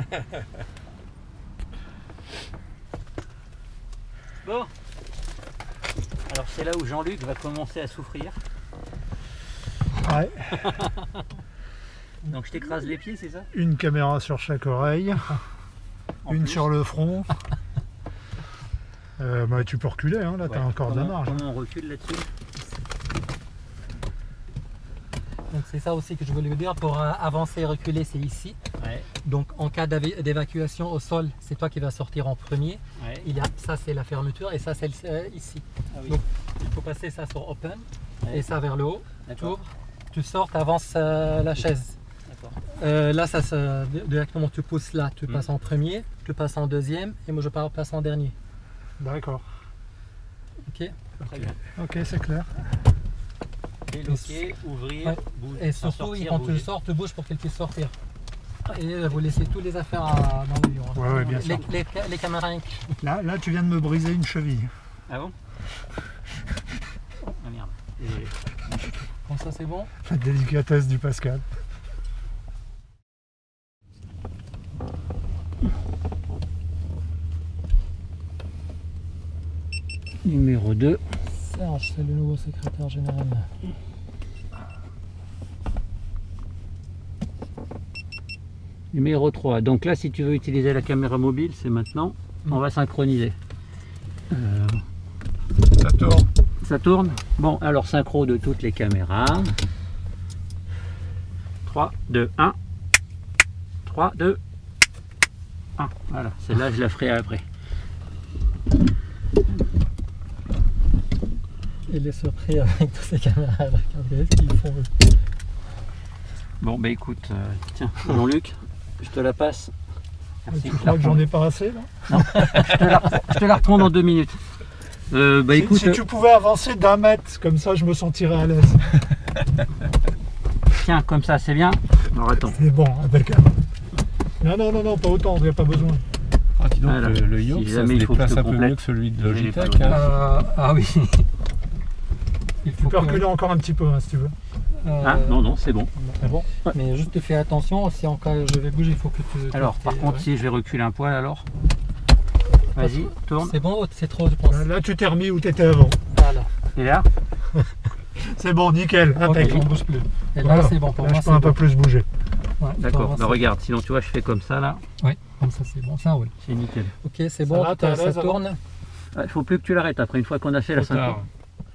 Bon. Alors c'est là où Jean-Luc va commencer à souffrir. Ouais, Donc je t'écrase les pieds, c'est ça? Une caméra sur chaque oreille, En une plus. sur le front. Euh, bah, tu peux reculer, hein, là Ouais. t'as encore de la marge. Comment on recule là-dessus? Donc c'est ça aussi que je voulais vous dire, pour euh, avancer et reculer, c'est ici. Ouais, Donc en cas d'évacuation au sol, c'est toi qui vas sortir en premier. ouais. Il y a, ça c'est la fermeture et ça c'est le- euh, ici. Ah oui. Donc il faut passer ça sur open Ouais. et ça vers le haut. Tu ouvres, tu sors, tu avances la chaise. D'accord. Euh, là, ça, se- directement, tu pousses là, tu Mm. passes en premier, tu passes en deuxième et moi je passe en dernier. D'accord. Ok Très bien. Ok, c'est clair. Déloquer, ouvrir, Ouais. bouger. Et surtout, sortir, quand tu bouger. sors, tu bouges pour qu'elle puisse sortir. Et vous laissez toutes les affaires à- dans l'avion. hein. Ouais, ouais, bien les, sûr. les, ca- les caméras inc- Là, là, tu viens de me briser une cheville. Ah bon? Ah merde. Désolé. Comme ça, c'est bon? La délicatesse du Pascal. Numéro 2. Serge, c'est le nouveau secrétaire général. Numéro 3. Donc là, si tu veux utiliser la caméra mobile, c'est maintenant. On va synchroniser. Euh, Ça tourne. ça tourne Bon, alors synchro de toutes les caméras. 3, 2, 1. 3, 2, 1. Voilà, celle-là, je la ferai après. Il est surpris avec toutes ces caméras. Regardez ce qu'ils font. Bon, bah écoute, euh, tiens, Jean-Luc, je te la passe. Merci, tu je, crois que j'en ai pas assez là je te la reprends- je te la reprends dans deux minutes. Euh, bah Si- écoute, si, tu pouvais avancer d'un mètre, comme ça je me sentirais à l'aise. tiens, comme ça, c'est bien. Alors attends. C'est bon, impeccable. Non, non, non, non, pas autant, il n'y a pas besoin. Ah, dis donc, le, le Si Yoke, ça se déplace un peu mieux que celui de Logitech. hein. Euh, ah oui. Il Tu faut peux que- reculer encore un petit peu hein, si tu veux. euh, Ah non, non, c'est bon. C'est bon. Mais juste fais attention, si en cas je vais bouger, il faut que tu. Alors, par contre, ouais. si je vais reculer un poil, alors. Vas-y, tourne. C'est bon ou c'est trop, je pense Là, là, tu t'es remis où tu étais avant. Voilà. Et là C'est bon, nickel, Ok, impeccable. on bouge plus. Et là, Voilà. c'est bon. Pour Là, moi, je peux un bon. peu plus bouger. Ouais, D'accord, bah regarde, sinon tu vois, je fais comme ça là, Ouais, comme ça, c'est bon. Ça roule. c'est nickel. Ok, c'est bon. va, ça avant tourne. Il faut plus que tu l'arrêtes après, une fois qu'on a fait la synchro.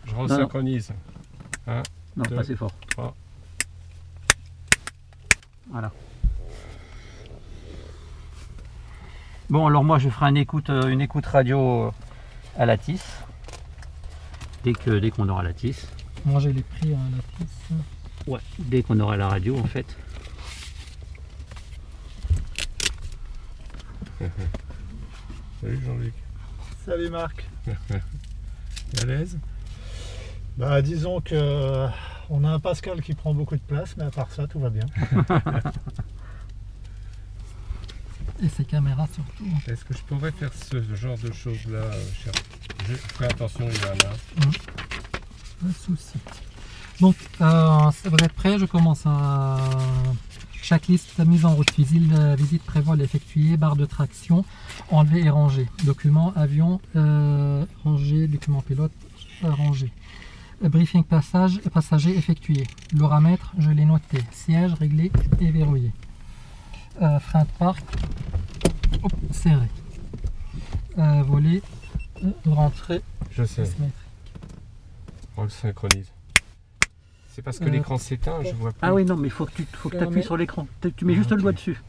Je resynchronise. Non, Deux. pas assez fort. Voilà. Bon, alors moi je ferai une écoute, euh, une écoute radio euh, à la tisse. Dès que dès qu'on aura la tisse. Moi, j'ai les prix à la piste. Ouais. Dès qu'on aura la radio en fait. Salut Jean-Luc. Salut Marc. T'es à l'aise? Bah disons que euh, on a un Pascal qui prend beaucoup de place, mais à part ça, tout va bien. Et ces caméras surtout. Est-ce que je pourrais faire ce genre de choses-là, euh, cher? Je ferai attention, Ivana. Pas de souci. Donc, euh, vous êtes prêts, je commence à. Checklist mise en route. Visite, euh, visite prévole effectuée, barre de traction, enlevé et rangé. Document, avion, euh, rangé, document pilote, euh, rangé. Euh, Briefing passage, passager effectué. L'oramètre, je l'ai noté. Siège réglé et verrouillé. Euh, frein de parc, hop, serré. euh, volet euh, rentrée Je sais, symétrique. on le synchronise. C'est parce que Euh, l'écran s'éteint, je vois plus. Ah oui, non, mais il faut que tu faut que Fermé. appuies sur l'écran. Tu- mets juste Ah, le doigt ok. dessus.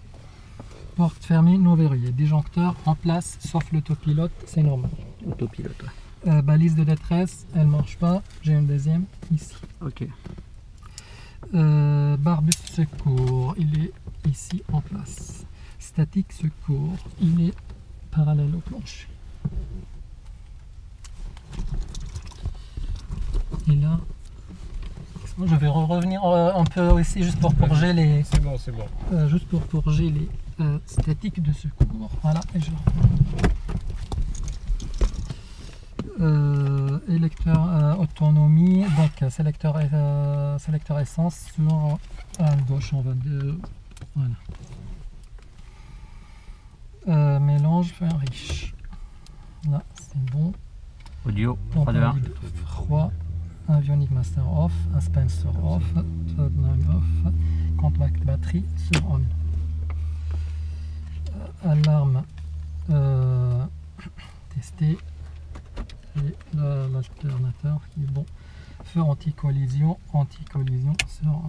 Porte fermée, non verrouillée. Disjoncteur en place, sauf l'autopilote, c'est normal. Autopilote. ouais. Euh, balise de détresse, elle marche pas. J'ai une deuxième ici. Ok. Euh, barbus secours, il est ici en place. Statique secours, il est parallèle au plancher. Et là, je vais re- revenir euh, un peu ici juste pour purger les, C'est bon, c'est bon. euh, juste pour purger les euh, statiques de secours. Voilà, et je reprends. Euh, électeur euh, autonomie, donc euh, sélecteur, euh, sélecteur essence sur à gauche, on va dire. Voilà. Mélange fin riche. Là, c'est bon. Audio. Donc, 3, 2, 1. on dit froid, avionic master off, un Spencer off, Tottenham off, compact batterie sur on. Alarme euh, testé et l'alternateur qui est bon. Feu anti-collision, anti-collision sur.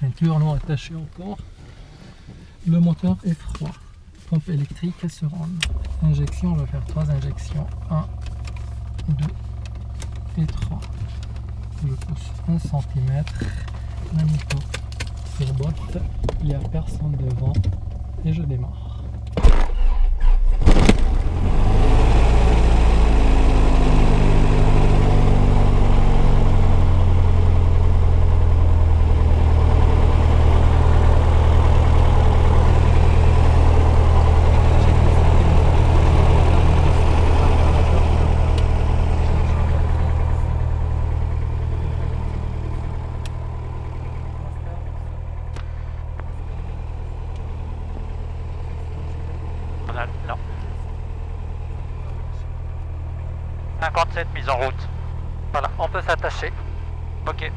Ceinture non attachée encore. Le moteur est froid. Pompe électrique sur on. Injection, on va faire trois injections. 1, 2 et 3. Je pousse 1 cm. Manito sur boîte. Il n'y a personne devant. Et je démarre. On a- non. 57 mise en route. Voilà, on peut s'attacher. Ok.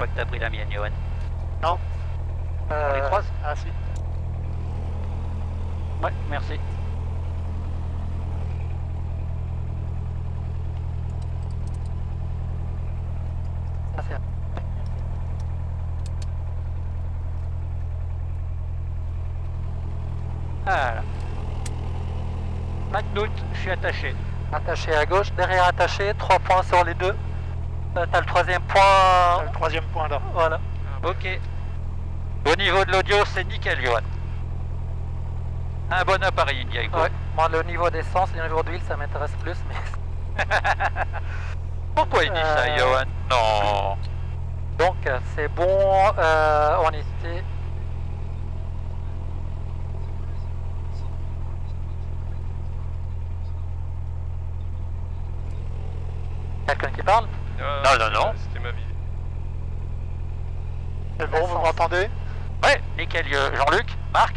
Pas que t'as pris la mienne, Johan. Non. On les croise Ah si. Ouais, merci. Voilà. McNoot, je suis attaché. Attaché à gauche, derrière attaché, 3 points sur les deux. Euh, T'as le troisième T'as point. le troisième point là. Voilà. Ok. Au niveau de l'audio, c'est nickel, Johan. Un bon appareil, Indiago. Ouais. Moi, le niveau d'essence, le niveau d'huile, ça m'intéresse plus. Mais... Pourquoi il dit ça, Euh, Johan? Non. Donc, euh, c'est bon. euh, on était. Quelqu'un qui parle? Non, non, non. C'était ma vie. C'est bon, vous m'entendez? Ouais, nickel, euh, Jean-Luc, Marc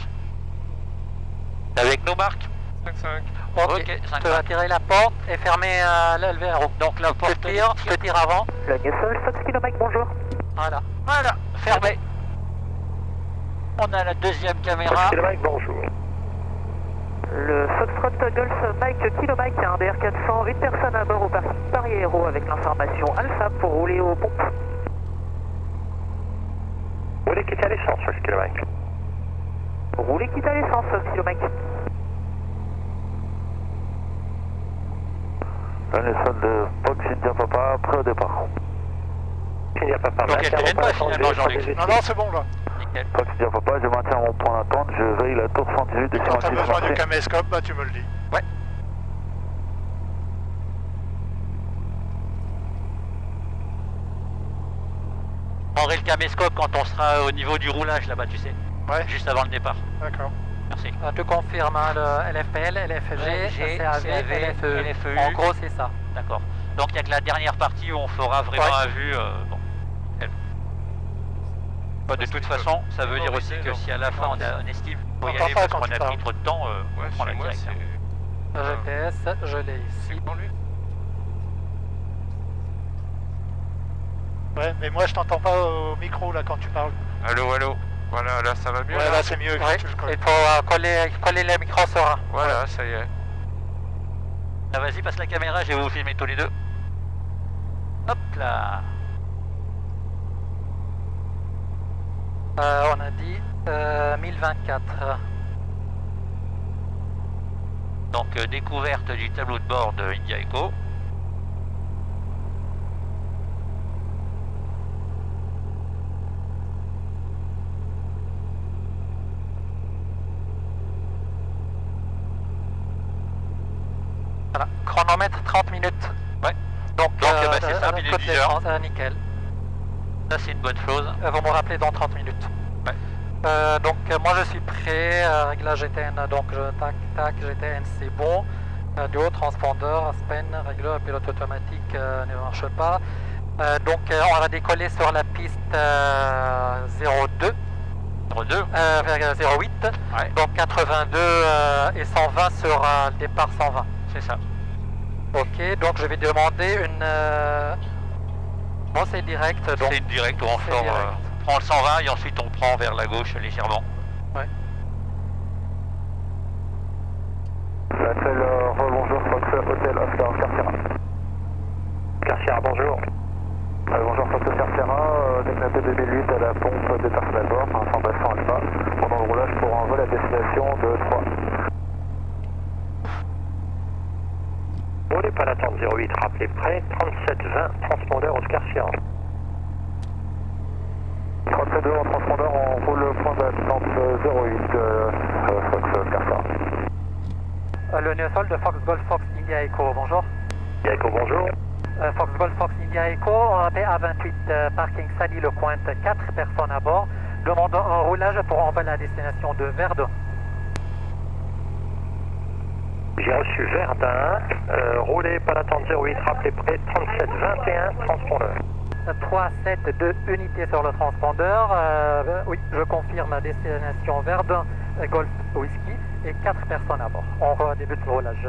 T'es Avec nous, Marc? 5-5. Ok. Ok, Je cinq te vingt. vas tirer la porte et fermer euh, le verrou. Donc la Je porte te tire, je tire avant. Le Fox km, bonjour. Voilà. Voilà, fermé. On a la deuxième caméra. km, bonjour. Le Foxtrot Golf Mike Kilomike, un BR400, une personne à bord au parking Paris Aéro avec l'information Alpha pour rouler aux pompes. Rouler quitte à l'essence, Fox Kilomike. Rouler quitte à l'essence, Fox Kilomike. Un essence de Fox India Papa, prêt au départ. India Papa, Donc elle pas finalement, Jean-Luc. Non, non, c'est bon là. Papa, je maintiens mon point d'attente, je veille la tour 118 de Quand t'as 106 besoin du caméscope, bah tu me le dis. Je prendrai le caméscope quand on sera au niveau du roulage là-bas, tu sais. Ouais. Juste avant le départ. D'accord. Merci. Euh, tu confirmes hein, le LFPL, LFG, CAV. LFEU. En gros, c'est ça. D'accord. Donc il n'y a que la dernière partie où on fera vraiment Ouais. à vue. euh, bon. Bah, de toute façon, ça veut dire aussi que si à la fin on, a- on estime qu'il faut y aller pas parce qu'on a pris trop de temps, euh, Ouais, on prend la directe. c'est. Le GPS, je l'ai ici. Ouais, mais moi je t'entends pas au micro là quand tu parles. Allô, allô. Voilà, là, ça va mieux. Ouais, là? là c'est mieux Ouais, il faut euh, coller, coller les micros sur un. Voilà, ça y est. Ah, vas-y, passe la caméra, je vais vous filmer tous les deux. Hop là Euh, on a dit euh, 1024. Donc euh, découverte du tableau de bord de India Echo. Voilà, chronomètre 30 minutes. Ouais. Donc, Donc, eh ben, c'est ça, euh, minute toutes les 10 heures. 30, euh, nickel. Ça c'est une bonne chose. Euh, vous me rappelez dans 30 minutes. Ouais. Euh, donc euh, moi je suis prêt, euh, réglage GTN, donc je tac tac GTN c'est bon. Euh, duo, transpondeur, Aspen, régleur, pilote automatique euh, ne marche pas. Euh, donc euh, on va décoller sur la piste euh, 02 Numéro 2. euh, vers 08. Ouais. Donc 82 euh, et 120 sera le départ 120. C'est ça. Ok, donc je vais demander une... Bon c'est direct, donc C'est où on sort, direct. euh, on prend le 120 et ensuite on prend vers la gauche légèrement. Appel euh, rebonjour Fox Hotel Oscar Cartiera. Cartiera, bonjour. Euh, bonjour Fox Cartiera, euh, décnaté 2008 à la pompe des personnes à bord, information alpha, pendant le roulage pour un vol à destination de 3. Roulez pas l'attente 08, rappelez prêt, 3720, transpondeur Oscar Sierra. 3720 en transpondeur, on roule le point d'attente 08, euh, euh, Fox Cartiera. De Fox Golf Fox India Echo, bonjour. Yaco, bonjour. Euh, Fox Golf Fox India Echo, on BA28 euh, parking Sally Le Cointe, 4 personnes à bord. Demandons un roulage pour envoyer à destination de Verdun. J'ai reçu Verdun, euh, roulez pas d'attente 08, rappelez prêt 3721, transpondeur. 3, 7, 2 unités sur le transpondeur. Euh, oui, je confirme destination Verdun, Golf Whisky et 4 personnes à bord. On débute le roulage.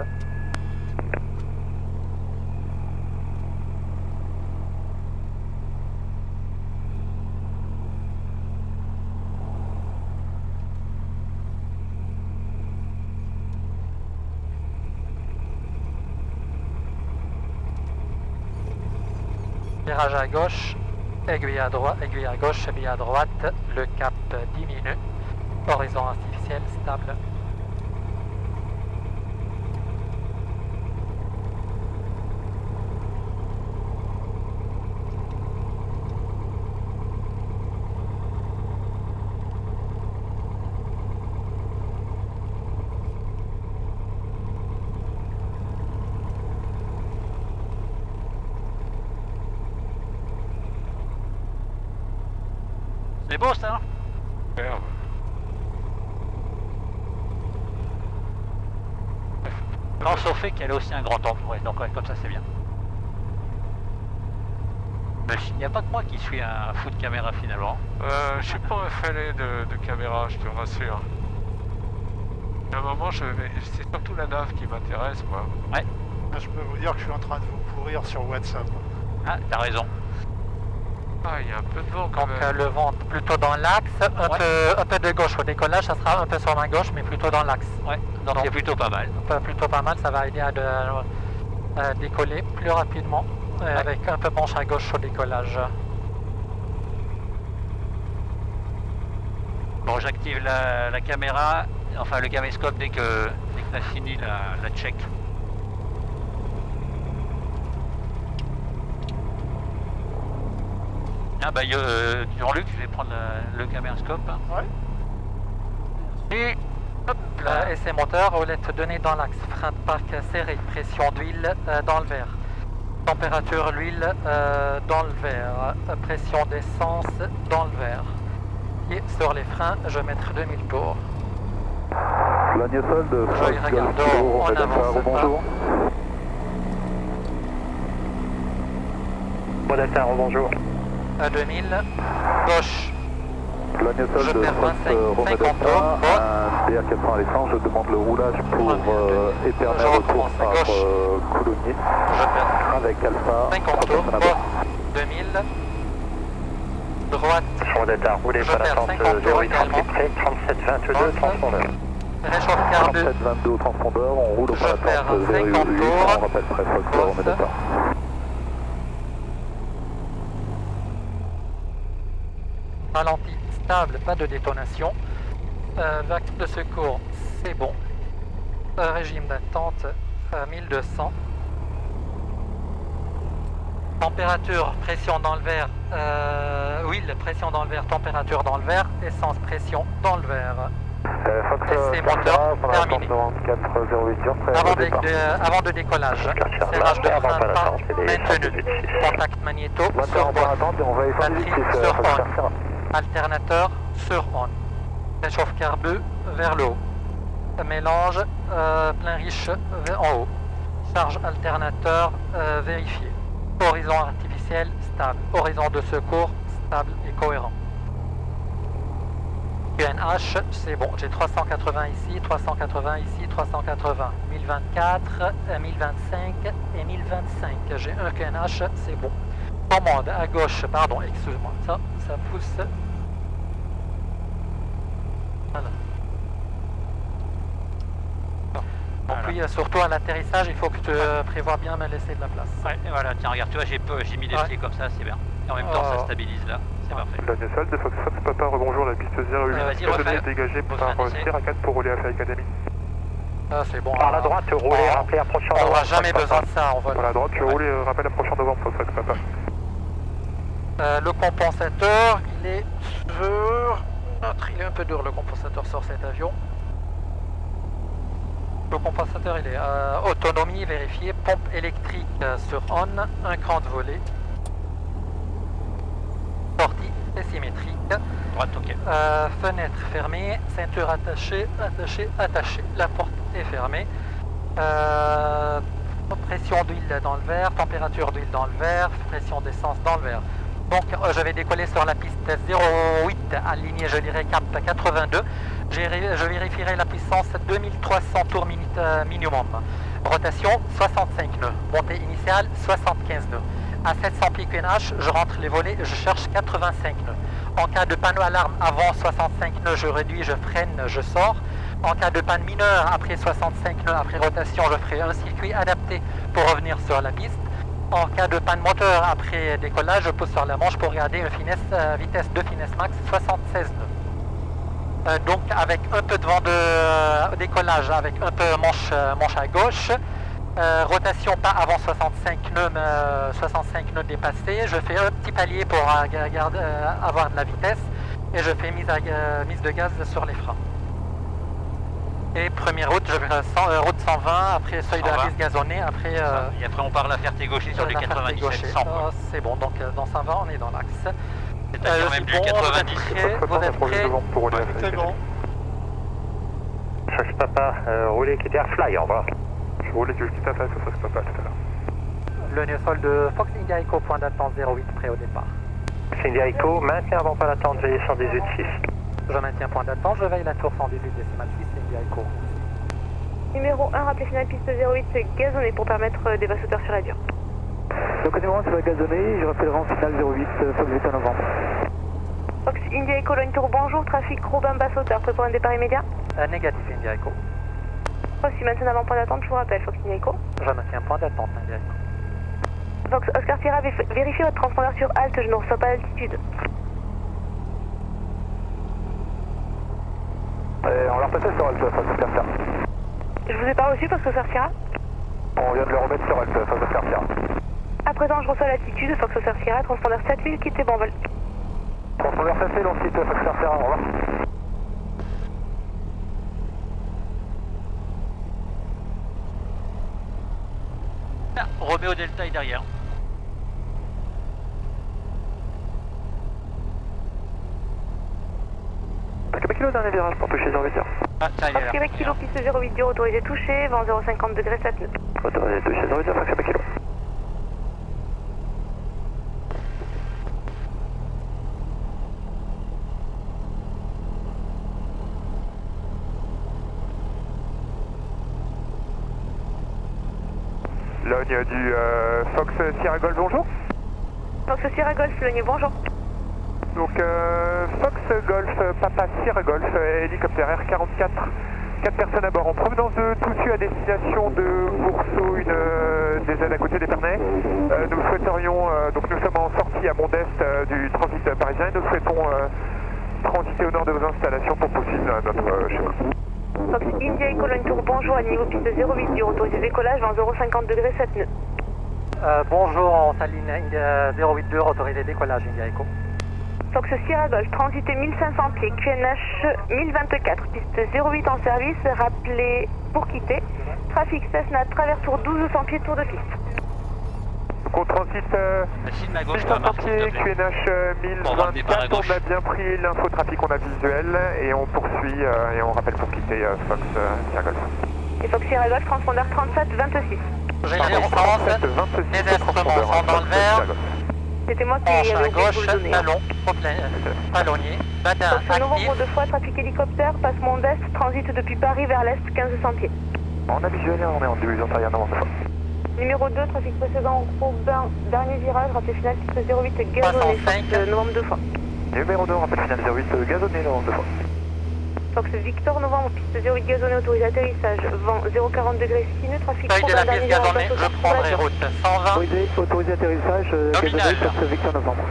Virage à gauche, aiguille à droite, aiguille à gauche, aiguille à droite, le cap diminue, horizon artificiel stable. C'est beau ça hein Superbe. Non, sauf fait qu'elle a aussi un grand angle, ouais, donc ouais, comme ça c'est bien. Mais il n'y a pas que moi qui suis un fou de caméra finalement. Euh, je suis pas un fanat de, de caméra, je te rassure. À un moment, je vais... c'est surtout la nave qui m'intéresse, moi. Je peux vous dire que je suis en train de vous pourrir sur WhatsApp. Ah, t'as raison. Ah, il y a un peu de vent quand Donc même. euh, le vent plutôt dans l'axe, un, Ouais. peu, un peu de gauche. Au décollage, ça sera un peu sur ma gauche, mais plutôt dans l'axe. Ouais, donc c'est plutôt pas mal. Donc, euh, plutôt pas mal, ça va aider à de- euh, décoller plus rapidement, euh, Ouais. avec un peu penche à gauche au décollage. Bon, j'active la, la caméra, enfin le caméscope dès que, dès que t'as fini la, la check. Ah bah euh, Jean-Luc, je vais prendre le, le caméscope. Ouais. Et hop là. essai moteur, roulette donnée dans l'axe, frein de parc serré, pression d'huile euh, dans le verre. Température l'huile euh, dans le verre, Euh, pression d'essence dans le verre. Et sur les freins, je vais mettre 2000 tours. La Niosol de Je y regarde, on avance. bonjour. Bon Delta, bonjour. À 2000, gauche, Je Sol de perds Fox 25, euh, Romeo 50 Delta, tours, un DA400 Alexandre, je demande le roulage pour euh, éternel retour par euh, Coulommiers Je perds avec Alpha. 50 tours, Alpha, poste 2000. Droite, Champ d'état, roulez Je perds 50 tours également. près, 37 22 Poste. transpondeur. réchauffe car 2. 37 22 au transpondeur, on roule au pas d'attente 50 08, tours. on rappelle près Fox Poste. Romeo Delta. Stable, pas de détonation. Euh, vac de secours, c'est bon. Euh, régime d'attente, euh, 1200. Température, pression dans le verre. Euh, huile, pression dans le verre, température dans le verre. Essence, pression dans le verre. Euh, Sierra, moteur, terminé. l'attente 94 08 dur, prêt Avant de, avant de décollage, serrage de frein pas c'est maintenu. 118. Contact magnéto sur on va sur. Alternateur sur on. Réchauffe carbeux vers le haut. Mélange euh, plein riche vers- en haut. Charge alternateur euh, vérifié. Horizon artificiel stable. Horizon de secours stable et cohérent. QNH, c'est bon. J'ai 380 ici, 380 ici, 380. 1024, euh, 1025 et 1025. J'ai un QNH, c'est bon. Commande à gauche, pardon, excuse-moi. Ça, ça pousse. Voilà. Bon. Oui, euh, surtout à l'atterrissage, il faut que tu euh, prévois bien me laisser de la place. Ouais, et voilà, tiens, regarde, tu vois, j'ai mis les Ouais. pieds comme ça, c'est bien. Et en même temps, ça Oh. stabilise là, c'est Ouais. parfait. Logne Sol de Fox Fox Papa, rebonjour, la piste 08. Euh, vas-y, refais. dégagée par. Sierra 4 pour rouler à Alpha Academy. Ah, c'est bon. Par la hein. droite, roulez, Oh. rappelez, approchez en On n'aura jamais besoin de ça en vol. Par la droite, je Ouais. roule, euh, rappel approchant devant Fox Fox Papa. Euh, le compensateur, il est sur... Notre, il est un peu dur le compensateur sur cet avion. Le compensateur, il est euh, autonomie vérifiée, pompe électrique euh, sur on, un cran de volée. Sortie est symétrique. Droite, ok. Euh, fenêtre fermée, ceinture attachée, attachée, attachée. La porte est fermée. Euh, pression d'huile dans le verre, température d'huile dans le verre, pression d'essence dans le verre. Donc je vais décoller sur la piste 08 alignée, je dirais cap 82. Je vérifierai la puissance 2300 tours euh, minimum. Rotation 65 nœuds. Montée initiale 75 nœuds. À 700 pieds QNH, je rentre les volets, je cherche 85 nœuds. En cas de panneau alarme avant 65 nœuds, je réduis, je freine, je sors. En cas de panne mineure après 65 nœuds, après rotation, je ferai un circuit adapté pour revenir sur la piste. En cas de panne moteur après décollage, je pousse sur la manche pour regarder une euh, vitesse de finesse max 76 nœuds. Euh, donc avec un peu de vent de euh, décollage, avec un peu manche, euh, manche à gauche, euh, rotation pas avant 65 nœuds, mais, euh, 65 nœuds dépassés. Je fais un petit palier pour garder- avoir de la vitesse et je fais mise, à, mise de gaz sur les freins. Et première route, je vais 100, route 120, après seuil de la 120. piste gazonnée, après Et après, on part la Ferté-Gaucher sur Ferté 97 gaucher. 100. quoi. Ah, C'est bon, donc dans 120, on est dans l'axe. C'est-à-dire Euh, même c'est du bon, 90. vous êtes prêts, Fox pour à C'est bon. Fox Papa, euh, roulez quitter à Fly, au revoir. Je roulais que je quitte à Fox Fox Papa tout à l'heure. Le nœud sol de Fox India Echo, point d'attente 08, prêt au départ. Cindy Echo, maintien avant pas l'attente, veillez 118.6. Je maintiens point d'attente, je veille la tour 118 décimal 6, India Echo. Numéro 1, rappelez final piste 08, c'est gazonné pour permettre euh, des bassauteurs sur la dure. Donc numéro 1, c'est la gazonnée, je rappelle le final 08, Fox 8 novembre. Fox India Echo, Line Tour, bonjour, trafic Robin Bassauteur, prêt pour un départ immédiat Euh, négatif India Echo. Fox, si maintenant avant point d'attente, je vous rappelle, Fox India Echo. Je maintiens point d'attente India Echo. Fox Oscar Sierra, vérifiez votre transpondeur sur halte, je ne reçois pas d'altitude. Et on l'a repassé sur Alpha, Fox Oscar Sierra. Je vous ai pas reçu, Fox Oscar Sierra On vient de le remettre sur Alpha, Fox Oscar Sierra. À présent, je reçois l'altitude, Fox Oscar Sierra, transpondeur 7000, quittez bon vol. Transpondeur facile, on quitte Fox Oscar Sierra, au revoir. Ah, Roméo Delta est derrière. Québec Kilo, dernier virage pour toucher 08 heures. Ah, tiens, il est Fox là. Québec Kilo, piste 08, dur autorisé touché, vent 050 degrés 7 nœuds. Autorisé toucher 08 heures, Fox Québec Kilo. Du euh, Fox Sierra Golf, bonjour. Fox Sierra Golf, Logne, bonjour. Donc euh, Fox Golf, euh, Papa Sierra Golf, euh, hélicoptère R44. 4 personnes à bord en provenance de Toussus à destination de Boursault, une euh, des ailes à côté d'Épernay. Euh, nous souhaiterions, euh, donc nous sommes en sortie à Mont-Est euh, du transit parisien et nous souhaitons euh, transiter au nord de vos installations pour poursuivre euh, notre euh, chemin. Fox India Logne Tour, bonjour, à niveau piste 08 du autorisé décollage, vent 050 degrés 7 nœuds. Euh, bonjour, en saline India 082, autorisé décollage India Eco. Fox Sierra Golf, transité 1500 pieds, QNH 1024, piste 08 en service, rappelé pour quitter. Trafic Cessna, travers tour 1200 pieds, tour de piste. Donc on transite euh, ma gauche, la 1500 marque, s'il pieds, te plaît. QNH euh, Pour rendre le départ à 1024, gauche. on a bien pris l'infotrafic, on a visuel et on poursuit euh, et on rappelle pour quitter euh, Fox euh, Sierra Golf. Et Fox Sierra Golf, transpondeur 37 26. J'ai Pardon, 37, 26, les au instruments transpondeur, sont dans le vert. C'était moi qui avais à gauche, hein. talon, talonnier, badin Fox novembre actif. deux fois, trafic hélicoptère, passe Mont d'Est, transite depuis Paris vers l'Est, 1500 pieds. On a visuel et on est en division de fois. Numéro 2, trafic précédent, Robin, dernier virage, rappel final, piste 08, gazonné, 65. Fox euh, novembre deux fois. Numéro 2, rappel final 08, euh, gazonné dans deux fois. Fox Victor, novembre, piste 08, gazonné, autorisé atterrissage, vent 040 degrés 6 nœuds, trafic Feuille de Robin, la dernier piste gazonnée, je prendrai route 120. Autorisé, autorisé atterrissage, euh, gazonné, Fox Victor novembre.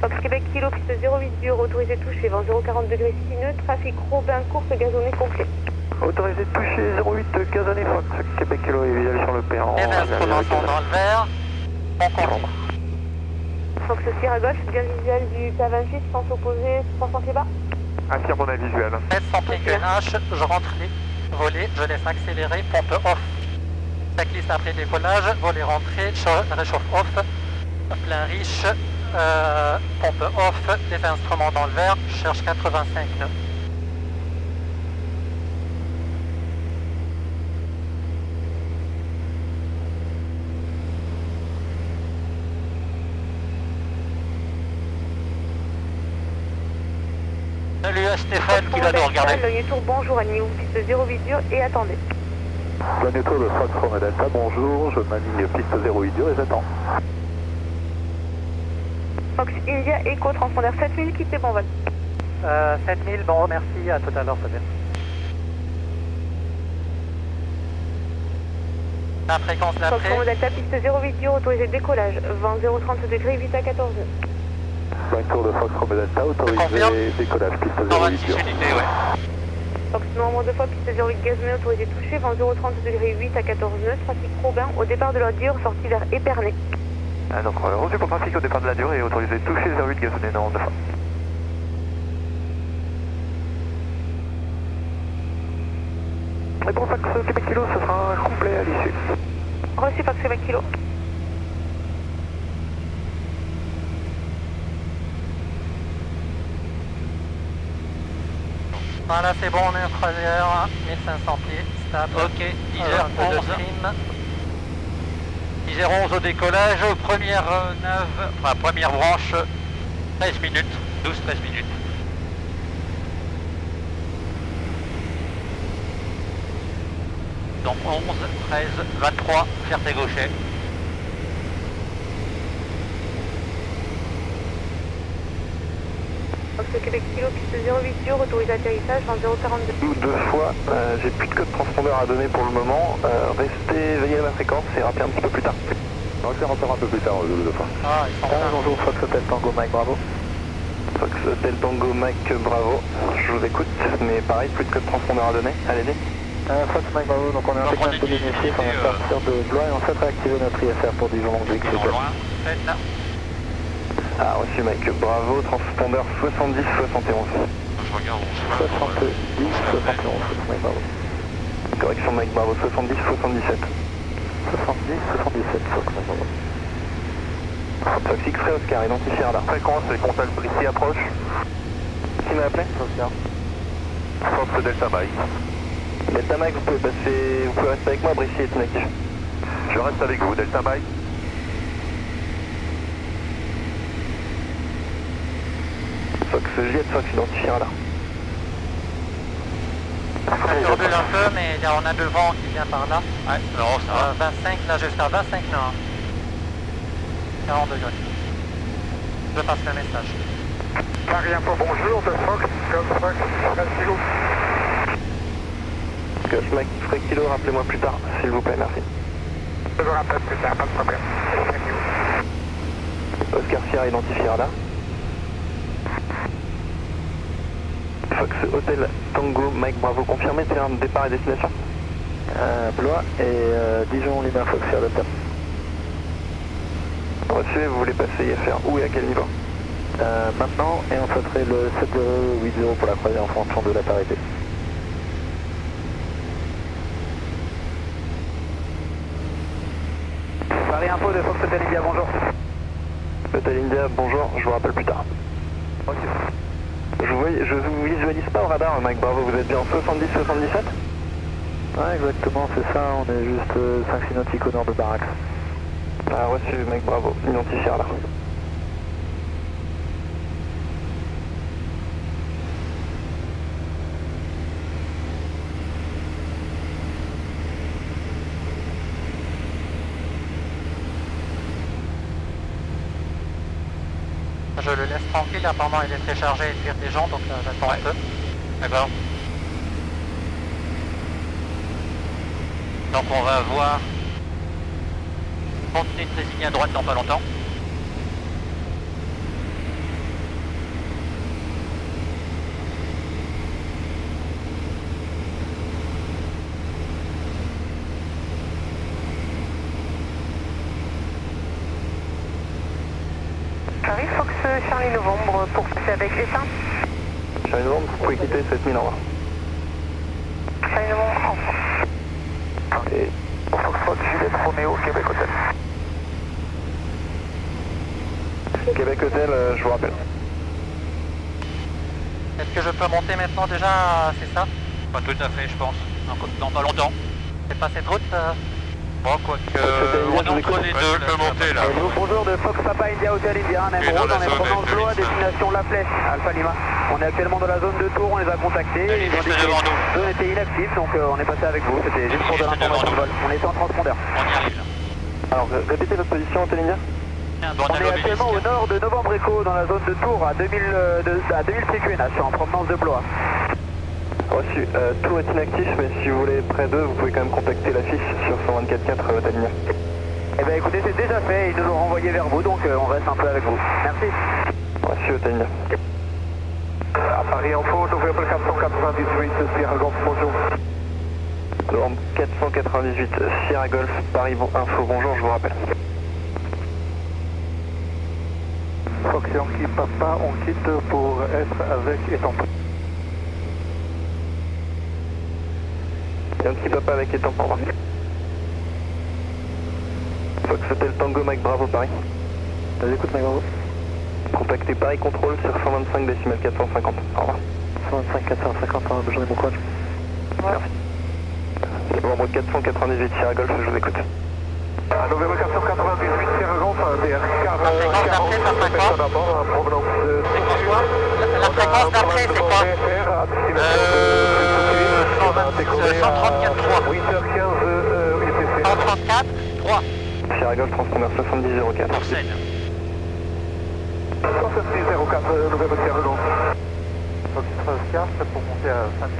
Fox Québec Kilo, piste 08 dur, autorisé touché, vent 040 degrés 6 nœuds, trafic Robin, course gazonné complet. Autorisé touché 08, gazonné, Fox Québec Kilo et visuel sur le P1. Les instruments sont dans le vert. On continue. Fox Sierra Golf, bien visuel du P28, sens opposé, 300 pieds bas. Affirme on a visuel. 700 pieds QNH, je rentre les volets, je laisse accélérer, pompe off. Cycliste après décollage, volet rentré, cha- réchauffe off, plein riche, euh, pompe off, les instruments dans le vert, je cherche 85 nœuds. Salut à Stéphane qui va nous regarder. Logne Tour, bonjour, à niveau piste 08 dur et attendez. Bonne tour de Fox Rome Delta, bonjour, je m'aligne piste 08 dur et j'attends. Fox India Echo, transpondeur 7000, quittez bon vol. Euh, 7000, bon, merci, à tout à l'heure peut-être. La fréquence Fox d'après, Rome Delta, piste 08 dur, autorisé décollage, vent 030 degrés, 8 à 14 nœuds. Bonne tour de Fox Rome Delta, autorisé décollage piste 08 126 dur. unités, ouais. Fox nombre de fois, piste 08 gazonné, autorisé touché, vent 030 degrés, 8 à 14 nœuds, trafic Robin, au départ de leur dur, sortie vers Épernay. Ah, donc euh, reçu pour trafic au départ de la durée et autorisé touché 08 gazonné dans deux fois. Et pour Fox Québec Kilo, ce sera complet à l'issue. Reçu Fox Québec Kilo. Voilà c'est bon, on est en croisière, 1500 pieds, stable. Ok, 10h, Euh, 11 on trim. 10h11 au décollage, première euh, nave, enfin première branche, 13 minutes, 12-13 minutes. Donc 11, 13, 23, fierté Fox Québec Kilo, piste 08 dur, autorisé atterrissage, vent 042. Ou deux fois, euh, j'ai plus de code transpondeur à donner pour le moment. Euh, restez veillez à la fréquence et rappelez un petit peu plus tard. On va faire encore un peu plus tard, deux fois. Ah, ils sont là. bonjour, Fox Hotel Tango Mike, bravo. Fox Hotel Tango Mike, bravo. Je vous écoute, mais pareil, plus de code transpondeur à donner. Allez-y. Euh, Fox Mike, bravo. Donc on est en séquence de on va euh, partir de Blois et on souhaite réactiver notre IFR pour du longue X. Non, loin, 7 là. Ah, reçu Mike, bravo, transpondeur 70-71. Je regarde, on 70, 71, Mike, bravo. Correction Mike, bravo, 70, 77. 70, 77, Fox, bravo. Fox X-Ray Oscar, identifié radar. Fréquence et contact Brissy approche. Qui m'a appelé Oscar. Fox Delta Mike. Delta Mike, vous pouvez passer, vous pouvez rester avec moi, Brissy et Snake. Je reste avec vous, Delta Mike. Fox Jet, Fox identifié radar. turbule un peu, mais là, on a deux vents qui vient par là. Ouais, non, ça va. Euh, 25, là, jusqu'à 25 nord. 40 degrés. Je passe le message. Paris Info, bonjour, de Fox, Golf Fox, Kilo. Fred Kilo, rappelez-moi plus tard, s'il vous plaît, merci. Je vous rappelle plus tard, pas de problème. Oscar Sierra identifié là. Fox Hotel Tango, Mike Bravo, confirmé, c'est un départ et destination euh, Blois et euh, Dijon Lima Fox Sierra Delta. Reçu, vous voulez passer IFR où et à quel niveau euh, Maintenant, et on ferait le 7080 pour la croisière en fonction de la parité. Paris Info de Fox Hotel India, bonjour. Hotel India, bonjour, je vous rappelle plus tard. Je vous, je vous visualise pas au radar, Mike Bravo, vous êtes bien en 70-77 Ouais, exactement, c'est ça, on est juste 5 nautiques au nord de Barax. Ah, reçu, Mike Bravo, identifié là. Je apparemment il est très chargé et tire des gens, donc euh, j'attends un peu. D'accord. Donc on va voir continuer de désigner à droite dans pas longtemps. Paris Fox Charlie Novembre pour passer avec Essin. Charlie Novembre, vous pouvez quitter 7000 en Charlie Novembre en Et Foxtrot, Juliette Romeo, Québec Hotel. Québec Hotel, euh, je vous rappelle. Que peux monter maintenant déjà, c'est ça? Pas tout à fait, je pense. dans, dans pas longtemps. C'est pas cette route euh, Bon, quoique, C'était on bien, est entre les deux. Je peux monter là. Nous, bonjour de Fox Papa India Hotel India, émeraude la en zone provenance ça. destination La Flèche, Alpha Lima. On est actuellement dans la zone de tour, on les a contactés. Ils ont était dit que devant nous. la zone était inactive, donc euh, on est passé avec vous. C'était juste pour de l'information de vol. On était en transpondeur. On y arrive là. Alors, euh, répétez votre position, Hotel India On est actuellement au nord de Novembre Echo, dans la zone de Tours, à 2000, euh, de, à 2000 CQNH, en provenance de Blois. Reçu. Euh, Tours est inactif, mais si vous voulez près d'eux, vous pouvez quand même contacter l'affiche sur 124.4 Hotel India. Eh bien écoutez, c'est déjà fait, ils nous l'ont renvoyé vers vous, donc euh, on reste un peu avec vous. Merci. Reçu, Hotel India. À Paris Info, Novembre 498, Sierra Golf, bonjour. Novembre 498, Sierra Golf, Paris Info, bonjour, je vous rappelle. Fox Yankee Papa, on quitte pour être avec Étampes. Yankee Papa avec Étampes, au revoir. Fox Hotel Tango Mike Bravo Paris. Vas-y, écoute Mike Bravo. Contactez Paris Contrôle sur 125 décimales 450. Au revoir. 125 450, j'en ai bon courage. Merci. Novembre 498 Sierra Golf, je vous écoute. Novembre 498 la, la fréquence d'après, c'est quoi Euh, 134.3. 8h15 euh, UTC. 134, 3 Sierra Golf, transpondeur 7004. pour scène. 7004, euh, Novembre Sierra Golf. Fox Oscar, c'est pour monter à 5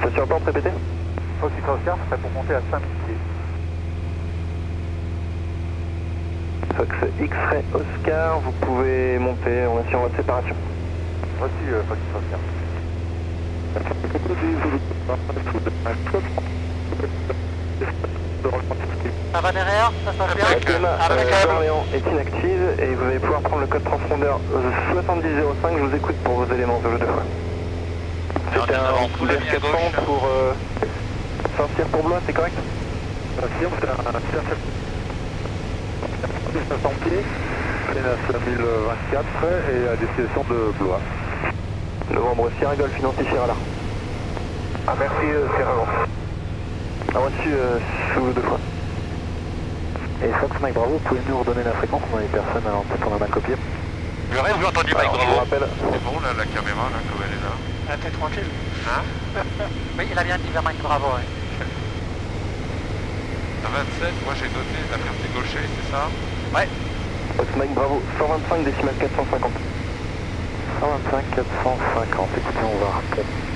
Station attente, répétez Fox Oscar, c'est pour monter à 5 pieds. Fox X-Ray Oscar, vous pouvez monter, on est sur votre séparation. Reçu euh, Fox Oscar. Ça va derrière Ça se passe bien Thomas euh, est inactive et vous allez pouvoir prendre le code transpondeur 7005, je vous écoute pour vos éléments de jeu de fois. Alors, C'était nous un avons coup tout la d'air ligne 400 gauche. pour euh, Saint-Cyr pour Blois, c'est correct? Un 500 pieds, c'est 1024 et à destination de Blois. Novembre Sierra Golf identifié là. Ah, merci euh, Sierra Golf. A reçu euh, sous deux fois. Et Fox Mike Bravo, vous pouvez nous redonner la fréquence On a des personnes, alors peut-être on a mal copié. J'aurais vous entendu Mike vous Bravo. rappelle, C'est bon là, la caméra là, comme elle est là. Ah, t'es tranquille. Hein Oui, il a bien dit Vermine Bravo. ouais. À 27, moi j'ai noté la ferté gaucher, c'est ça? Mike Bravo, 125 décimales 450. 125 450, écoutez, on va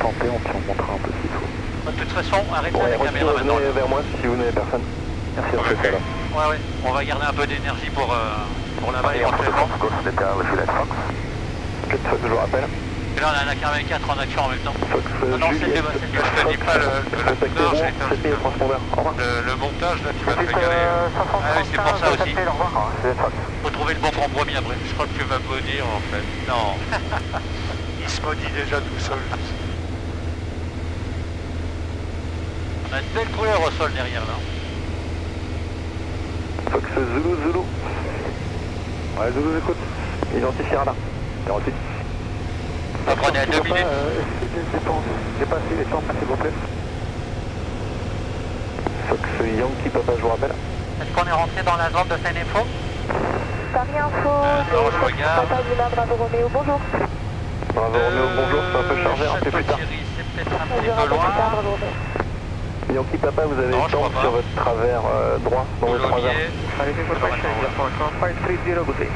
tenter, on on montera un peu s'il faut. De toute façon, arrêtez Bon, la caméra maintenant. vers moi si vous n'avez personne. Merci, ça là. Ouais, ouais. On va garder un peu d'énergie pour, euh, pour là-bas éventuellement. Je vous rappelle. Là, on a la Carmen 4 en action en même temps. Ah non, c'est le Juliette débat, c'est le. Je te dis pas le, le, le Contactez non, bon, j'ai éteint 7000 le, transpondeur. Au revoir. le, le montage là, tu vas te régaler. hein. Ah oui, c'est pour ça aussi. Fox. Faut trouver le bon compromis après. Je crois que tu vas me maudire en fait. Non. Il se maudit déjà tout seul. On a une belle couleur au sol derrière là. Fox Zulu Zulu. Ouais, Zulu, écoute. Identifié radar. C'est reçu. Donc on est à 2 minutes. J'ai pas assez les s'il vous plaît. Fox Yankee Papa, je vous rappelle. Est-ce qu'on est rentré dans la zone de Seine-Info Paris Info, Euh, non, je regarde. Papa Lima Bravo Roméo, bonjour. Bravo Roméo, bonjour, c'est un peu chargé, un peu plus tard. C'est peut-être un petit peu loin. Yankee Papa, vous avez le pas. sur votre travers euh, droit dans votre travers. Allez, c'est quoi, ça, 530, good day.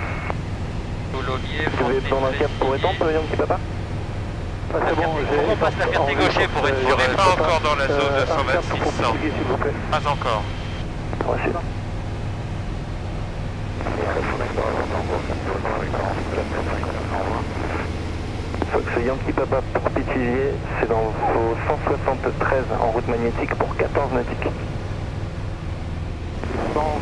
Coulommiers, Vous avez besoin d'un cap pour étendre, Yankee Papa? Ah, bon, j'ai... Faut qu'on passe la gaucher pour être On sûr. n'est pas encore dans la zone de Euh, un cap 126 pour 100. Portugais, s'il vous plaît. Pas encore. Fox Yankee Papa pour Pithiviers, c'est dans vos 173 en route magnétique pour 14 nautiques. 172 degrés pour Pithiviers, Fox. On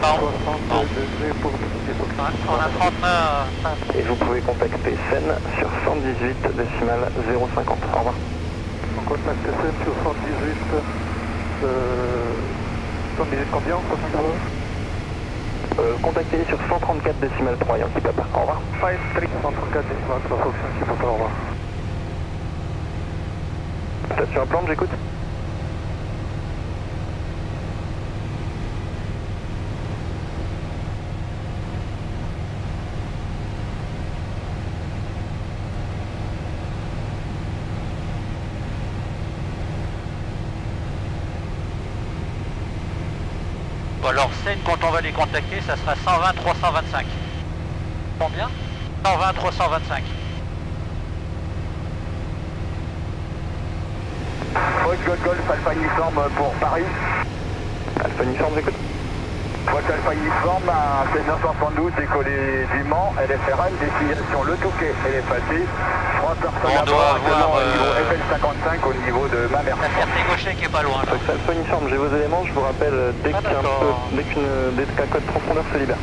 a 39. Et vous pouvez contacter Seine sur 118 décimales 050. Au revoir. On contacte Seine sur 118. Euh, 118 combien euh, Contactez sur 134 décimales 3 Yankee Papa. Au revoir. 53 134 décimales 3 Fox Yankee Papa. Au revoir. Station à plante, j'écoute? Bon, alors scène, quand on va les contacter, ça sera 120 325. Combien? 120 325. Fox Golf Golf Alpha Uniforme pour Paris. Alpha Uniforme, j'écoute. Fox Alpha Uniforme à 972 décollé du Mans, LFRN, destination Le Touquet, LFAC. Trois personnes On à doit bord, avoir, actuellement au euh, niveau FL55 au niveau de ma mère. La gaucher qui est pas loin Alpha Uniforme, j'ai vos éléments, je vous rappelle euh, dès Ah, qu'un code transpondeur se libère.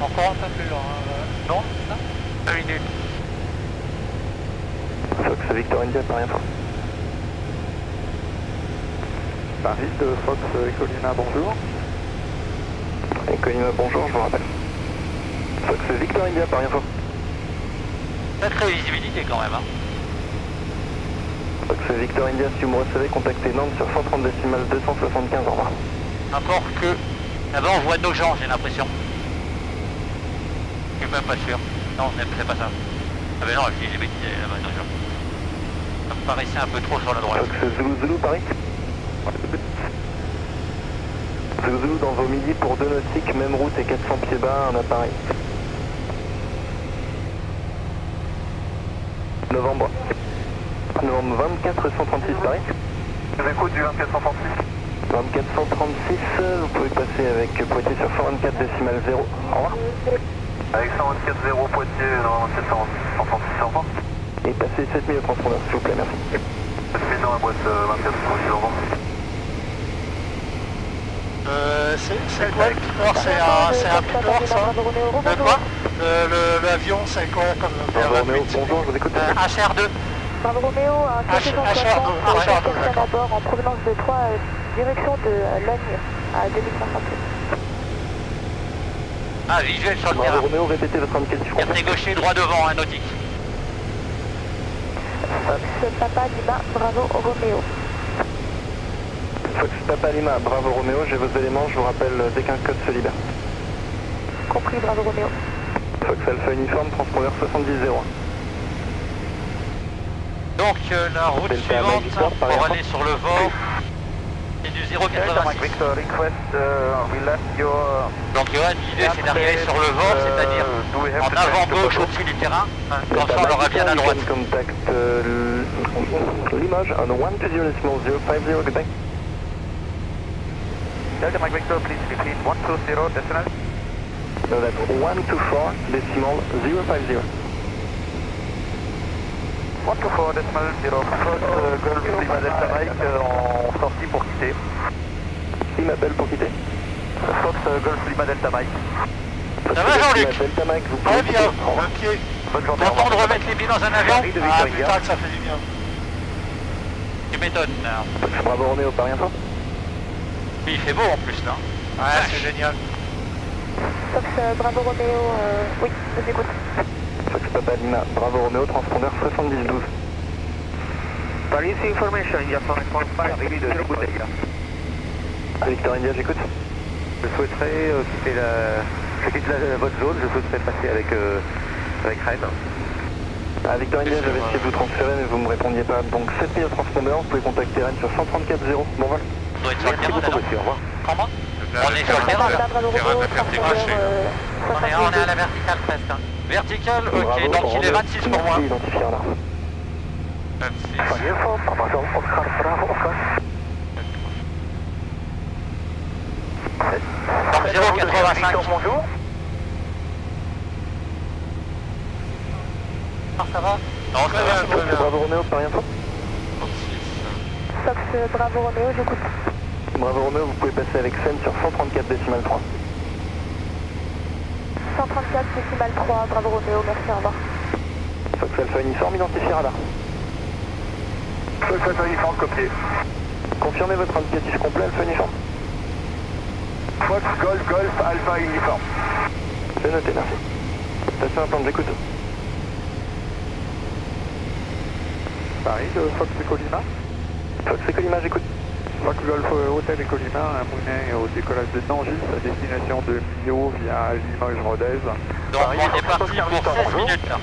Encore un peu plus loin. euh, Non c'est ça? 1 minute. Fox Victor India, Paris Info. Paris de Fox Ecolina, bonjour. Ecolina, bonjour, je vous rappelle. Fox Victor India, Paris Info. Sacrée visibilité quand même. Hein. Fox Victor India, si vous me recevez, contactez Nantes sur 130 décimales 275, au revoir. Encore que là-bas on voit nos gens, j'ai l'impression. Je suis même pas sûr. Non, c'est pas ça. Ah ben non, les bêtises là-bas, nos gens. Ça me paraissait un peu trop sur la droite. Fox Zulu Zulu, Paris. Zulu dans vos midi pour deux nautiques, même route et 400 pieds bas, un appareil. Novembre. Novembre 24 136 Paris. Je vous écoute du 24 136. 24 136, vous pouvez passer avec Poitiers sur 124 décimales 0. Au revoir. Avec 124 0 Poitiers, non, 136 au revoir. Et passez 7000 au transpondeur, s'il vous plaît, merci. 7000 dans la boîte 24 136, au revoir. Euh, c'est quoi le C'est un, c'est un Piper ça? Le quoi L'avion c'est quoi comme Bravo, Roméo, bonjour, je vous écoute. Euh, HR2. Bravo Roméo, un H- CC160 HR2, pour HR2, personne d'accord. à bord en provenance de 3, direction de euh, Logne à 2500 pieds. Ah, visuel sur le Bravo terrain. Roméo, répétez votre indication. Gaucher, droit devant, un nautique. Fox Papa Lima, bravo Roméo. Fox Papa Lima, bravo Roméo, j'ai vos éléments, je vous rappelle euh, dès qu'un code se libère. Compris, bravo Roméo. Fox Alpha Uniforme, transpondeur 7001. Donc euh, la route Delta suivante Victor, par pour exemple. aller sur le vent c'est du Delta Mike 0,86. Victor, request, uh, we left your... Donc Johan, l'idée c'est d'arriver sur le vent, Uh, c'est-à-dire en to change avant the gauche photo? au-dessus du terrain, comme ça on Mike aura bien à droite. contact uh, Limoges on 120.050, good day. Delta Mike Victor, please repeat 120 decimal. No, that's 124 decimal 050. 124 decimal 0. First uh, Golf Lima Delta Mike euh, en sortie pour quitter. Qui m'appelle pour quitter? Fox Golf Lima Delta Mike. Ça va, Jean-Luc Très pouvez bien. au Content de remettre les pieds dans un avion de Victoria. que ça fait du bien. Tu m'étonnes. Bravo Romeo, Paris Info. Puis il fait beau en plus là. Ouais, c'est génial. Fox euh, Bravo Romeo, euh, oui, je vous écoute. Fox Papa Lima, Bravo Romeo, transpondeur 7012. Paris Information, il y a 5.5, Paris de Victoria. Victor India, j'écoute. Je souhaiterais euh, quitter la... Je quitte la- votre zone, je souhaiterais passer avec, euh, avec Rennes. Ah, Victor India, j'avais essayé de vous transférer, mais vous me répondiez pas. Donc 7000 transpondeurs, vous pouvez contacter Rennes sur 134.0. Bon vol. On doit être sur le terrain là. On est sur le terrain là. Euh, On est, on est à la verticale presque. hein. Verticale, ok, donc il est Romeo. 26 pour moi. Merci, identifié en arme. 26. Paris Info, Papa Jean, Oscar, Bravo, Oscar. Donc 0,85. bonjour. Ah, ça va? Non, ça va, Bravo Romeo, Paris Info. 36. Fox Bravo Romeo, j'écoute. Bravo Romeo, vous pouvez passer avec scène sur 134 décimal 3. 134 décimal 3, Bravo Romeo, merci, au revoir. Fox Alpha Uniforme, identifié radar. Fox Alpha Uniforme, copié. Confirmez votre indicatif complet, Alpha Uniforme. Fox Golf Golf Alpha Uniforme. C'est noté, merci. Station attente, j'écoute. Paris, de Fox Colima. Fox Colima, j'écoute. Fox Golf Hôtel et Colima, un mounet au décollage de Nangis à destination de Millau via Limoges-Rodez. Donc on est parti pour 16 minutes là.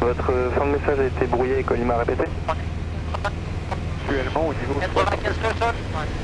Votre euh, fin de message a été brouillé et Colima répété Actuellement au niveau 95 le sol Ouais.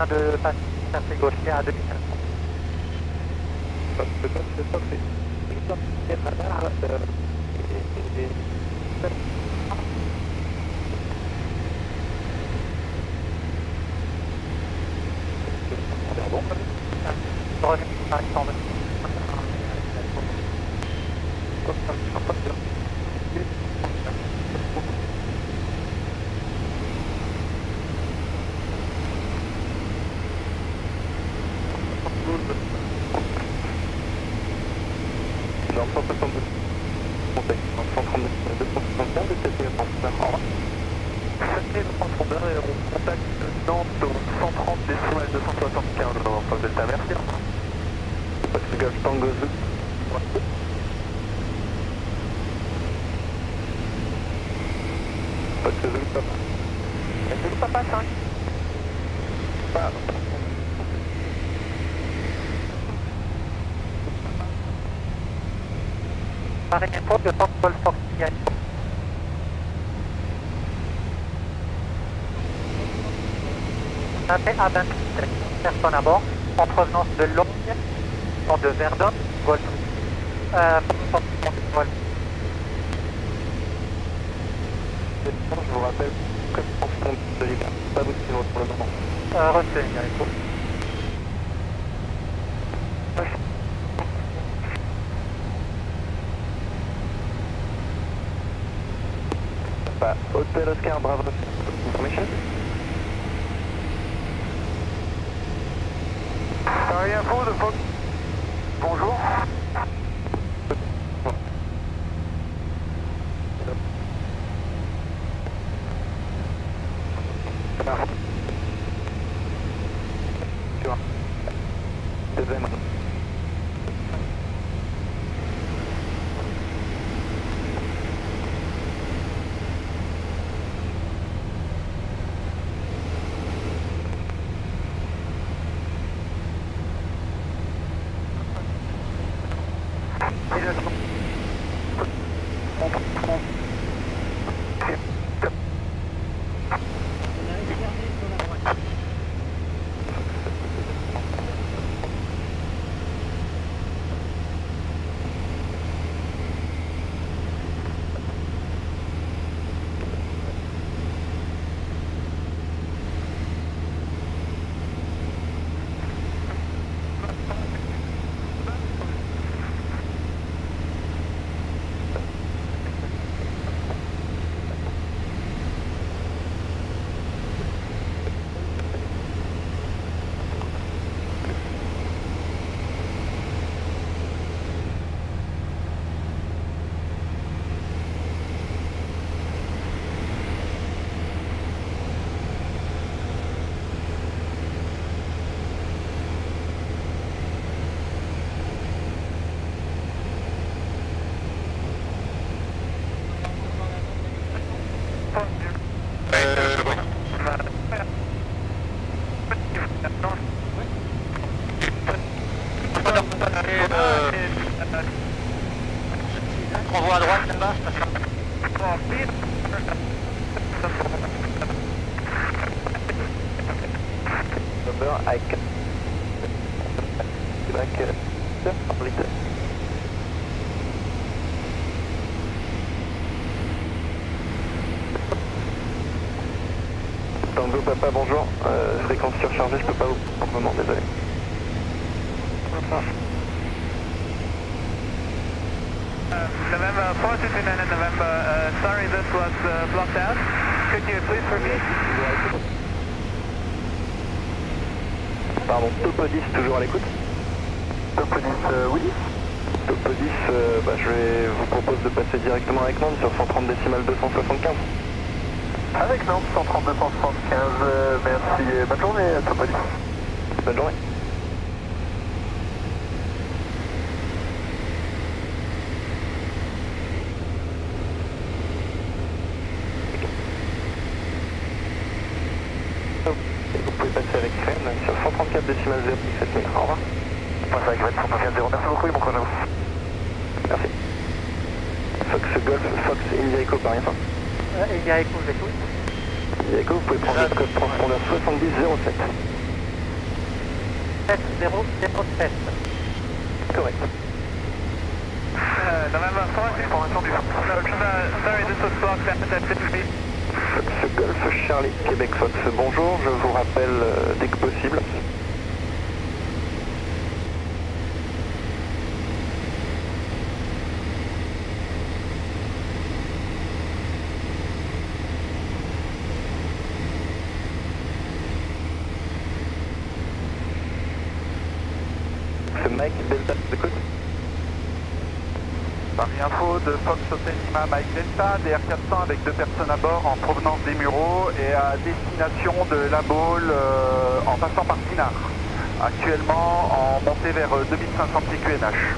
Est, on vient de passer un peu gaucher à 2000. C'est pas c'est pas c'est c'est radar euh, et, et, et... Bon, Revenez par exemple. J'entends 72. Conseil. 132. 275 et c'était le transfert. C'était le transfondeur et on contacte Nantes au 130 décimal 275 dans l'ensemble Delta. Merci. Tango Papa. Que Papa 5 Pas. Paris Info de Fox Golf à 28 personnes à bord en provenance de Longue, en de Verdun, Golf. Euh. Je vous rappelle que de l'hiver, pas vous suivre pour le moment. Euh, reçu, Oscar Bravo. Papa, bonjour. Euh, fréquence surchargée, je peux pas vous pour le moment, désolé. November 429 November, uh, sorry this was uh, blocked out. Could you please repeat? Pardon, Topo 10, toujours à l'écoute? Topo 10, euh, oui. Topo 10, euh, bah, je vais vous propose de passer directement avec Nantes sur 130 décimales 275. Avec Nantes, 130 275, euh, merci et bonne journée Topo 10. Bonne journée. Vous pouvez passer avec Rennes sur 134 décimales 017 000. Au revoir. Passe avec Rennes 134 0. Merci beaucoup et bon courage à vous. Merci. Fox Golf, Fox India Echo par rien. India Echo, Echo, vous pouvez prendre le code transpondeur 7007. 7007. Correct. Uh, November 4, information du Sorry, this was blocked out at 50 feet. Fox Golf Charlie Québec Fox, bonjour. Je vous rappelle euh, dès que possible. C'est Mike Delta, écoute. Paris Info de Fox Hotel Lima Mike Delta, DR400 avec deux personnes à bord en provenance des Mureaux et à destination de La Baule euh, en passant par Pinard. Actuellement en montée vers euh, 2500 pieds QNH.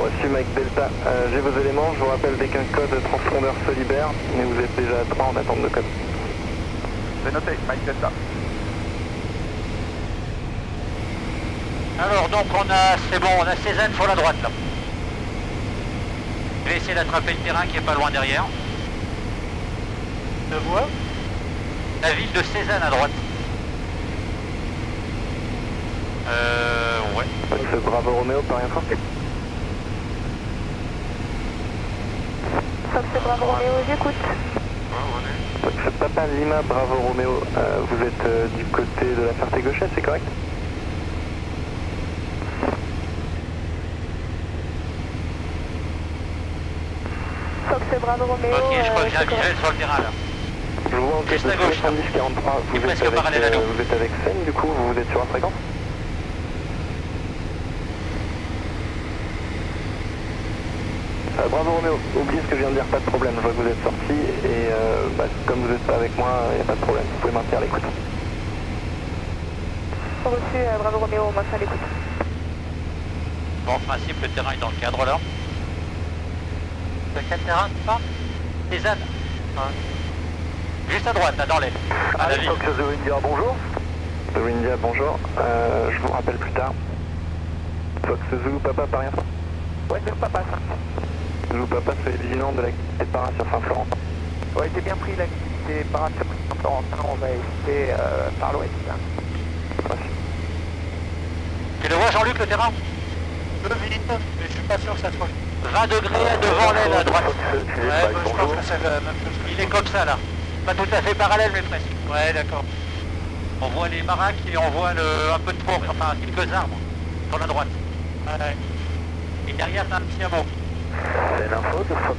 Reçu Mike Delta, Euh, j'ai vos éléments, je vous rappelle dès qu'un code transpondeur se libère, mais vous êtes déjà à 3 en attente de code. C'est noté, Mike Delta. Alors donc on a, c'est bon, on a Cézanne sur la droite là. Je vais essayer d'attraper le terrain qui est pas loin derrière. Je vois. La ville de Cézanne à droite. Euh, ouais. Fox Bravo Romeo par info. Fox Bravo Romeo, j'écoute. Fox Papa Lima Bravo Romeo, euh, vous êtes euh, du côté de la Ferté-Gauchette, c'est correct Fox Bravo Romeo, Ok, je crois euh, que j'ai un visuel sur le terrain là. Je vous vois en Juste à gauche, là. 70 43, Il est vous êtes, presque avec, parallèle à euh, nous. vous êtes avec Seine du coup, vous êtes sur la fréquence Euh, bravo Roméo, oubliez ce que je viens de dire, pas de problème, je vois que vous êtes sorti et euh, bah, comme vous n'êtes pas avec moi, il n'y a pas de problème, vous pouvez maintenir l'écoute. Reçu, euh, Bravo Romeo, on maintient l'écoute. Bon, en principe, le terrain est dans le cadre là. De quel terrain, tu parles Cézanne. Juste à droite, là, dans l'aile. À la ville. Fox The India, bonjour. The India, bonjour. Euh, je vous rappelle plus tard. Fox Zulu Papa, par rien Ouais, c'est le papa ça. Zulu Papa, soyez vigilant de l'activité de para sur Saint-Florent. Ouais, j'ai bien pris l'activité par Florentin, on va éviter euh, par l'ouest. hein. Merci. Tu le vois, Jean-Luc, le terrain? Je vite, mais je suis pas sûr que ça soit. 20 degrés devant l'aile à droite. Ouais, bah, je pense que c'est la même chose que Il est comme ça, là. Pas tout à fait parallèle, mais presque. Ouais, d'accord. On voit les maracs et on voit le, un peu de forêt, enfin quelques arbres sur la droite. Ouais. Et derrière, t'as un petit hameau. C'est l'info de Fox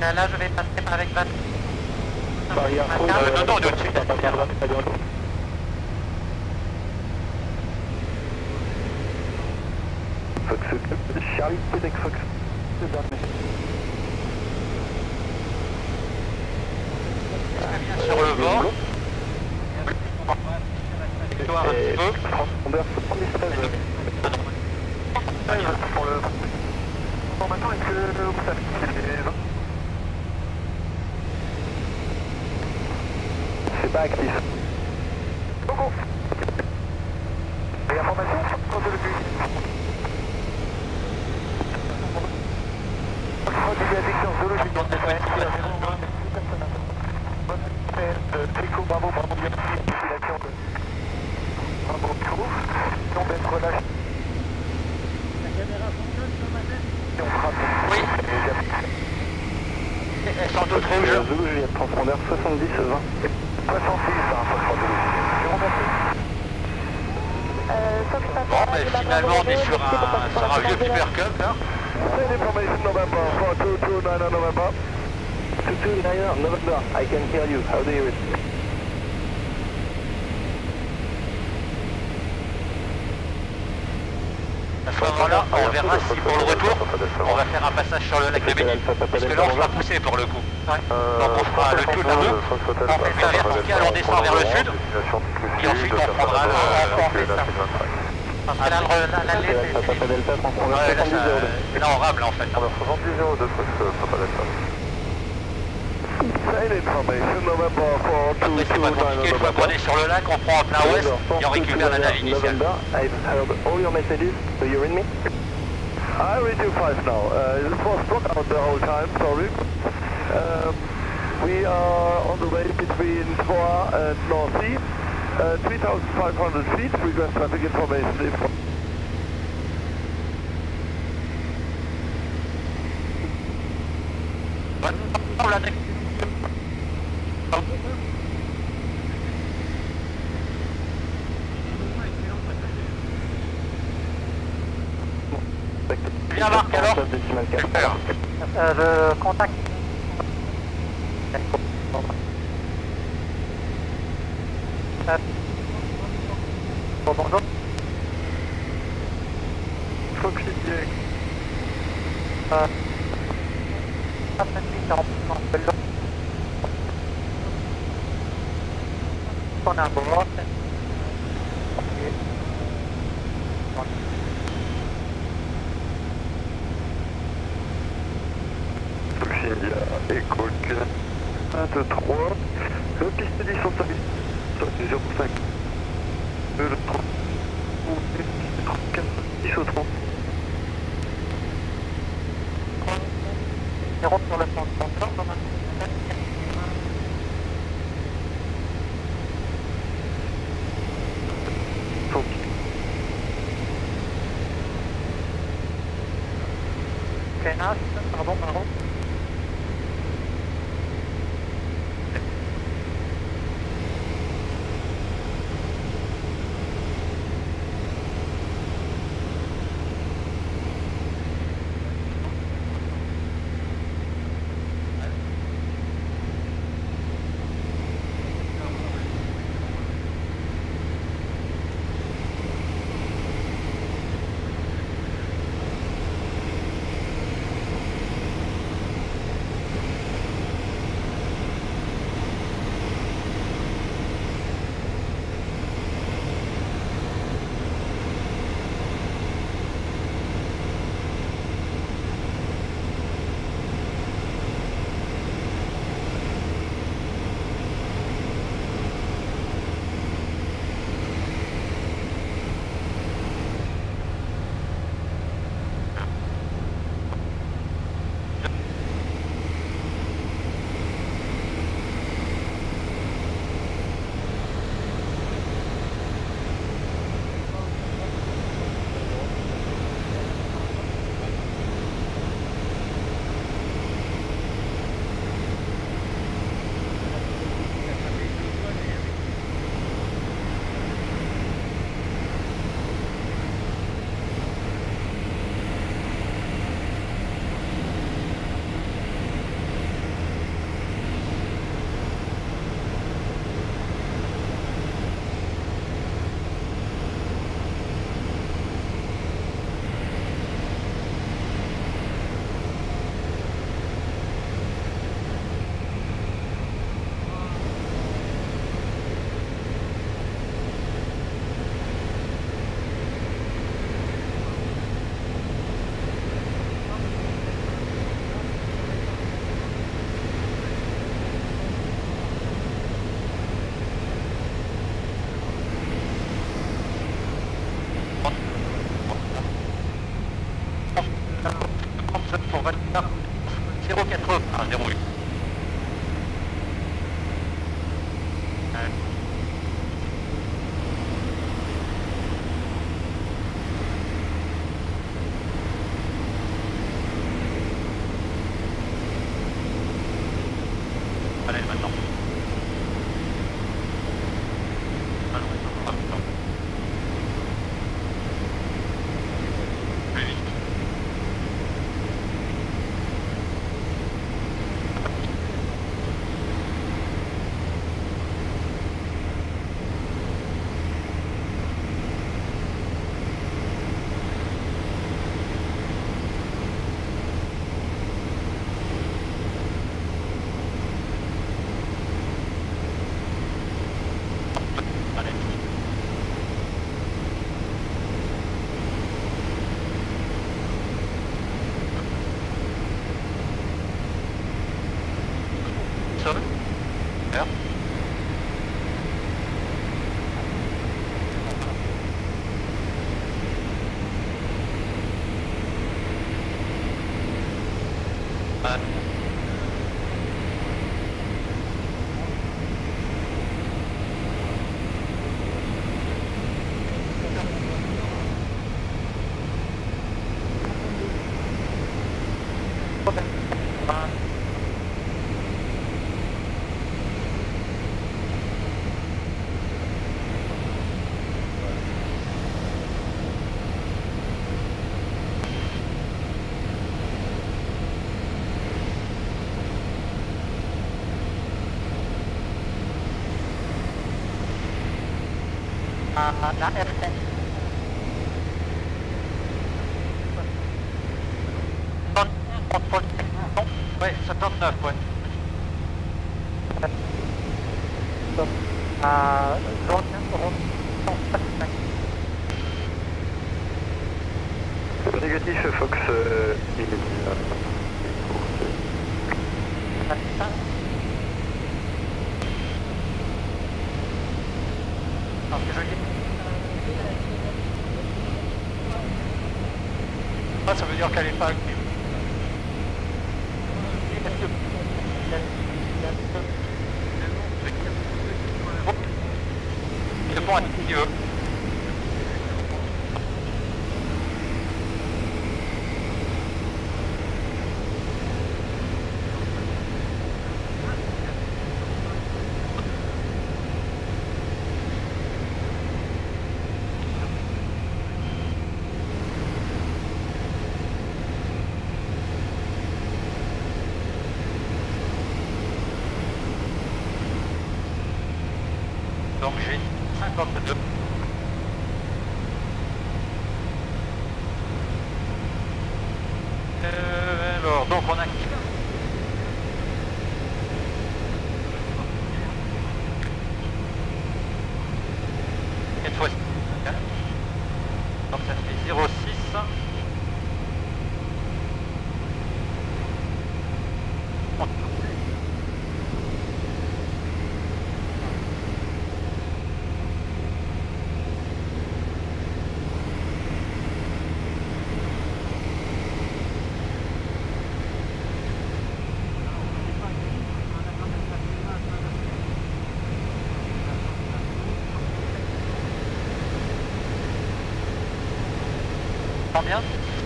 là je vais passer par avec Batman. Faux, non, non, on est au-dessus. Fox, Charlie Québec Fox I can hear you. How do you respond? À ce moment-là, on verra si pour le retour, on va faire un passage sur le lac de Béni. Parce que là, on sera poussé pour le coup. Donc on fera le tout de la route, on fait ça vertical, on descend vers le sud, et ensuite on prendra le... Parce que là, l'allée, en rable, en fait. Same information, November 4 to Après, c'est pas compliqué. Une fois qu'on est sur le lac, on prend en plein ouest et on récupère la nave initiale. Me? I read you five now. Uh, this was blocked out the whole time, sorry. Um, we are on the way between Foa and North Sea. Uh, 3,500 feet, request traffic information. If On l'a Bien Marc alors Euh, je contacte. Euh, bon, bonjour. Faut que je dise. Euh, ah, ça suit, ça remplit mon appel. On a un bon Ok. India, Echo 23, le piste 10 en service, sur 05, la RN. Contrôle Ouais, 79, ouais. à zone zone Négatif, Fox, euh, il est Ah, c'est joli. Ah, ça veut dire qu'elle est pas active. Le pont active. Donc j'ai 52. Euh, alors, donc on a... Cette fois-ci. Donc ça fait 06.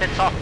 Combien 700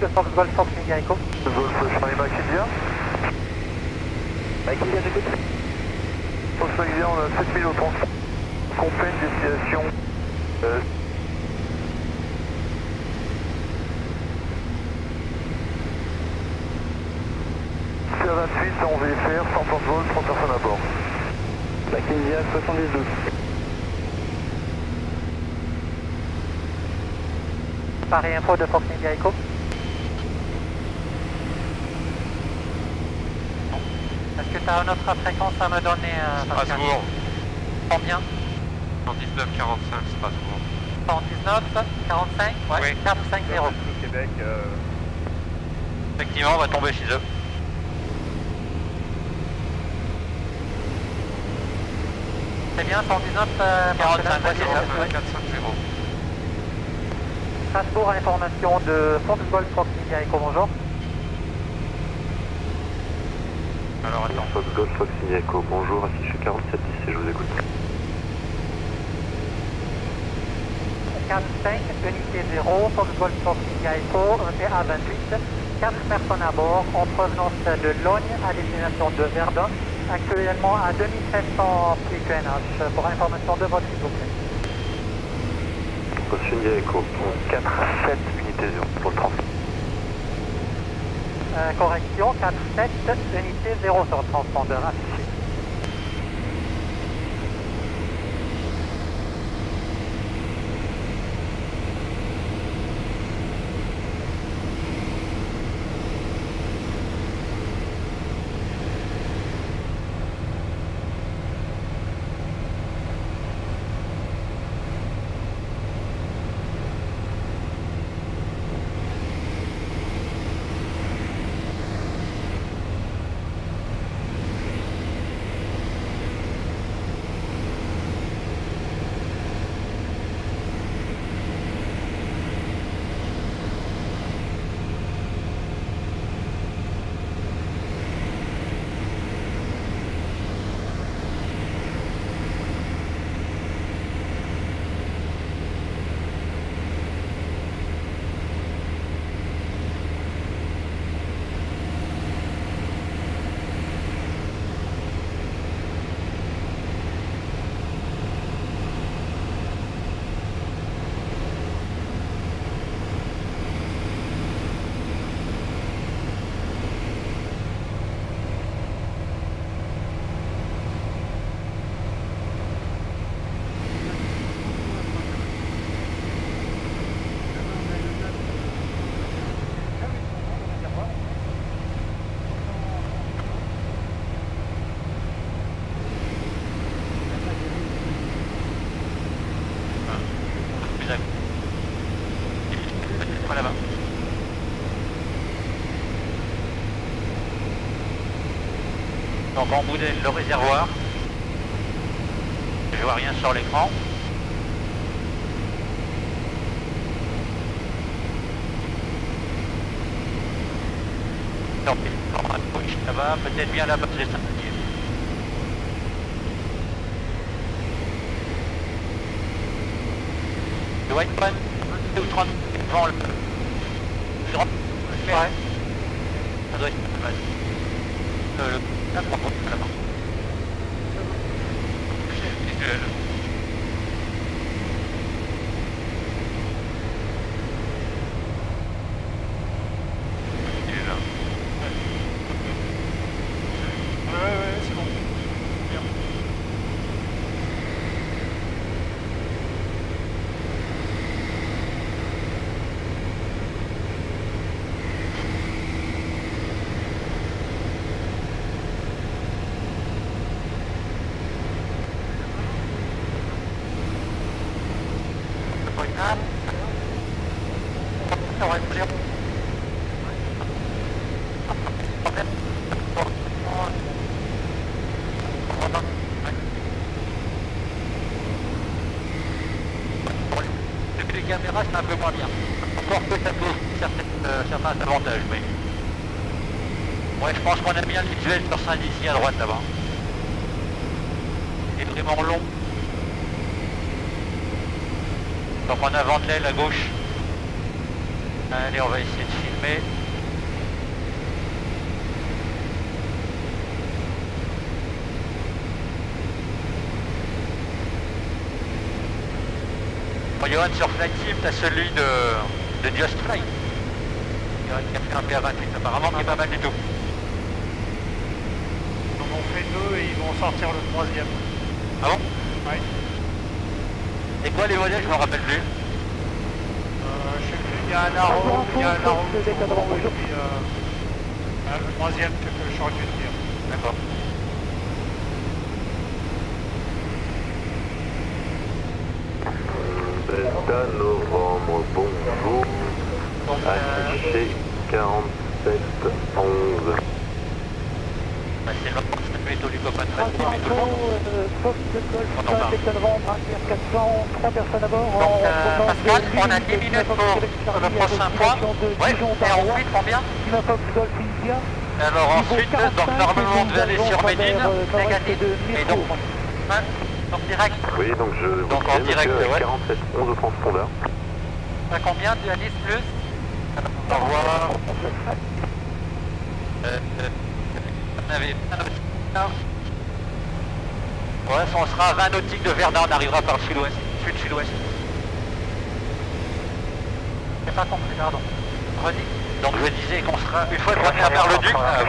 De Fox Golf Fox Media Echo. Golf Charlie. Mike India, j'écoute. Fox on a 7000 au trans. Complet une destination. Euh, CA28 en VFR, 130 volts, 30 personnes à bord. Mike India 72. Pareil info de Fox Media Echo. Une autre fréquence à me donner euh, Strasbourg. Combien? 119 45 Strasbourg. 119, 45, ouais, Oui. 450. Le Québec, euh, Effectivement, on va tomber chez eux. C'est bien 119, euh, 45, Marcelin, ouais, c'est ça. ouais. 450. Strasbourg, information de Fox Golf Fox Media Echo, bonjour. Alors attends. Fox Golf Fox India Echo. Bonjour, affiché 4710 et je vous écoute. 4, 5, unité 0, Fox Golf Fox Echo, un TA28, 4 personnes à bord en provenance de Logne à destination de Verdun, actuellement à 2700 pieds QNH. Pour information de votre s'il vous plaît. Fox India Echo. 4 7 unité 0 pour le transport. Euh, correction, 4, 7, unité 0 sur le transpondeur modèle le réservoir. Je vois rien sur l'écran. Ça va, peut-être bien batterie sympathique. Il doit être pas 2 ou 30 devant le... Ouais. Ça doit être pas mal. Euh, le... là, par contre, là-bas. Visuel. Il est là. Ouais, ouais, ouais, c'est bon. Bien. Caméras, c'est un peu moins bien. Encore que ça peut certains avantages, mais... Ouais, je pense qu'on a bien le visuel sur Saint-Dizier à droite là-bas. Il est vraiment long. Donc avant de l'aile à gauche. Allez, on va essayer de filmer. Bon, Johan, sur Flight Team, t'as celui de, de Just Fly. Johan qui a fait un PA28, apparemment, qui est pas mal du tout. Ils en ont fait deux et ils vont sortir le troisième. Ah bon? Ouais. Et quoi les modèles, je me rappelle plus? Euh, je sais plus, il y a un arrow, il y a un arrow et puis euh, euh, le troisième que que j'aurais dû te dire. D'accord. Delta Novembre, bonjour. Euh, Affiché 47 11. bah, c'est euh, On en parle. Delta Novembre, ATR 400, 3 personnes à bord. Donc, en euh, provenance Pascal, de on a l'île 10 de minutes pour. Alors ensuite, 45, donc normalement aller nous sur Médine, euh, négatif, et donc, hein, donc direct, Oui, donc je vous Donc en direct, monsieur, ouais. 47 11 au transpondeur. à combien tu as 10 plus Au revoir. Euh, Ouais, on sera à 20 nautiques de Verdun, on arrivera par le sud-ouest, sud-sud-ouest. J'ai pas compris, pardon. Redis. Donc je disais qu'on sera, une fois qu'on est à Bar-le-Duc, euh,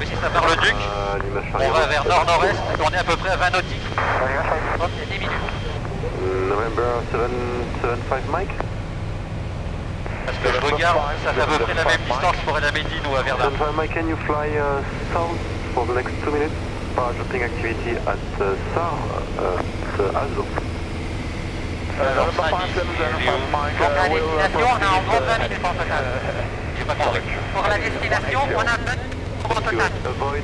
oui, c'est ça Bar-le-Duc, l'image on va vers nord-nord-est, on est à peu près à 20 nautiques. Il y a 10 minutes. November 775 Mike. Parce que je regarde, ça fait à peu près la même distance pour aller à Médine ou à Verdun. 75 Mike, can you fly uh, south for the next 2 minutes? Parachuting activity at uh, SAR, uh, at Azo. Alors, ça, Donc la destination, on a en gros 20 minutes en total. Pour la destination, on a 20 minutes en total.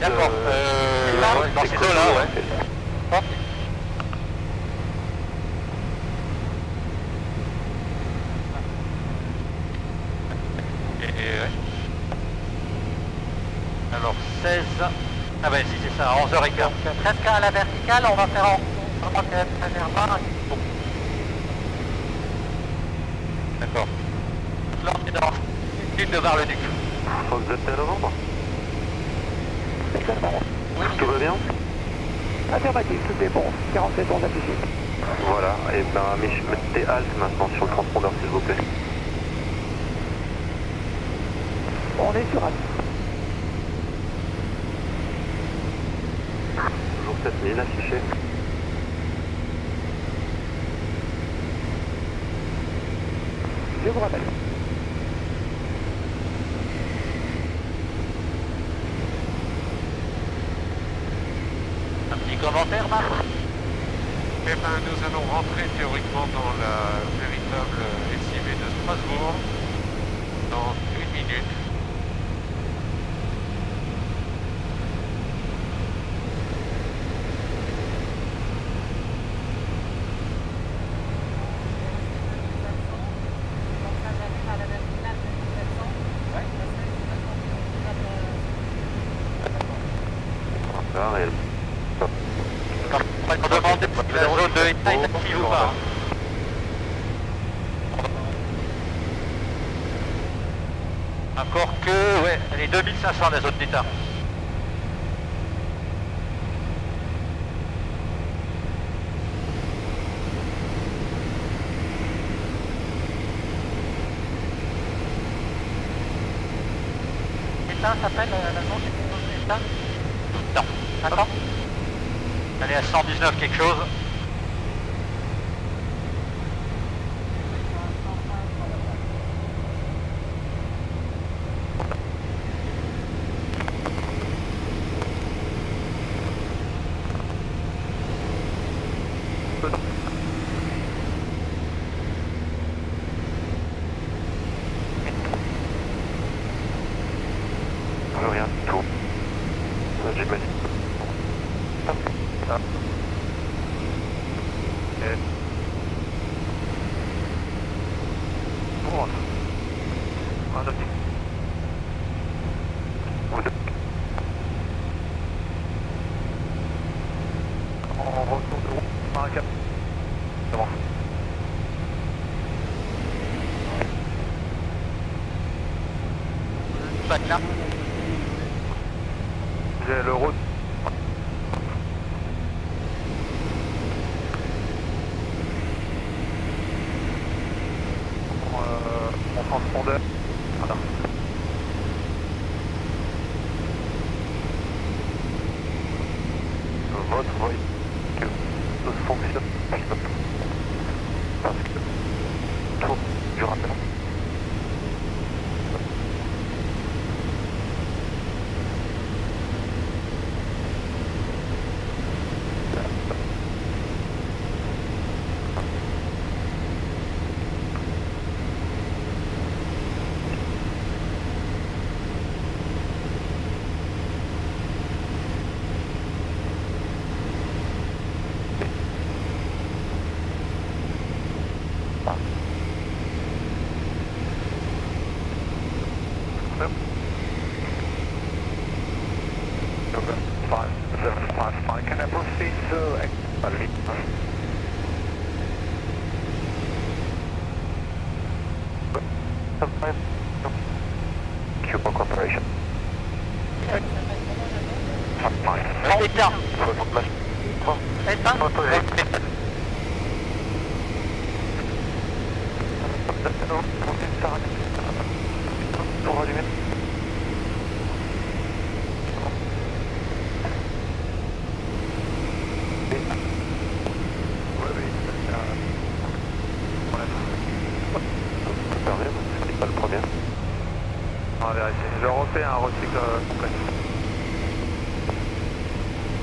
D'accord. uh, Euh, dans ces eaux-là, ouais. Hop. Et, et, ouais. Alors 16. Ah ben si c'est ça, 11h15. presque à la verticale, on va faire en. On va faire vers bas. Bon. D'accord. Dans l'île de Bar-le-Duc. Fox Delta Novembre. Oui, Tout va bien? Affirmatif, tout est bon. 47 ans affiché. Voilà, et ben Mich- mettez halte maintenant sur le transpondeur s'il vous plaît. On est sur As. 7000 affiché. Je vous rappelle. un petit commentaire, Marc Eh ben, nous allons rentrer théoriquement dans la véritable SIV de Strasbourg dans une minute. radar et... On va demander si la zone de état est active ou pas. Encore que, ouais, elle est 2500 la zone d'état.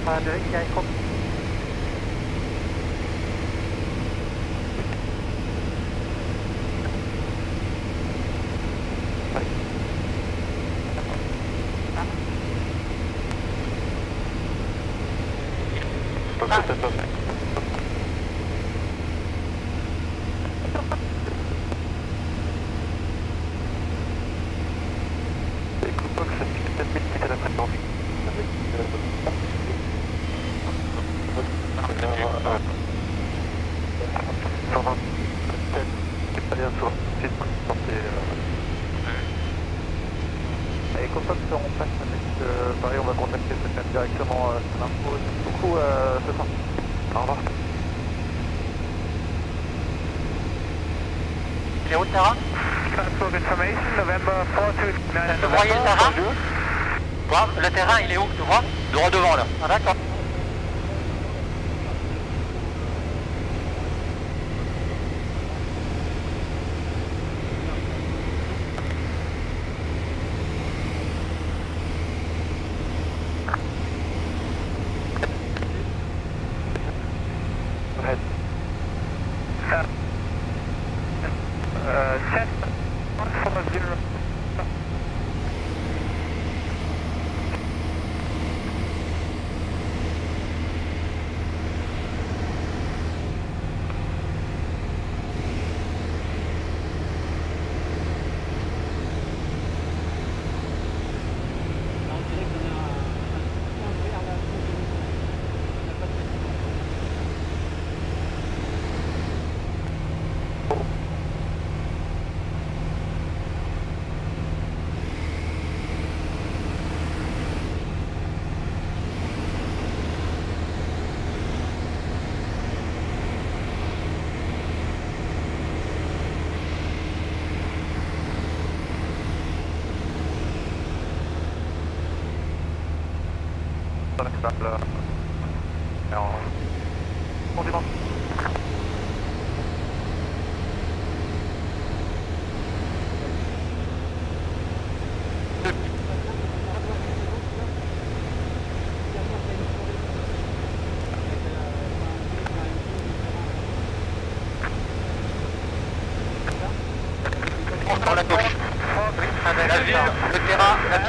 Pas de il y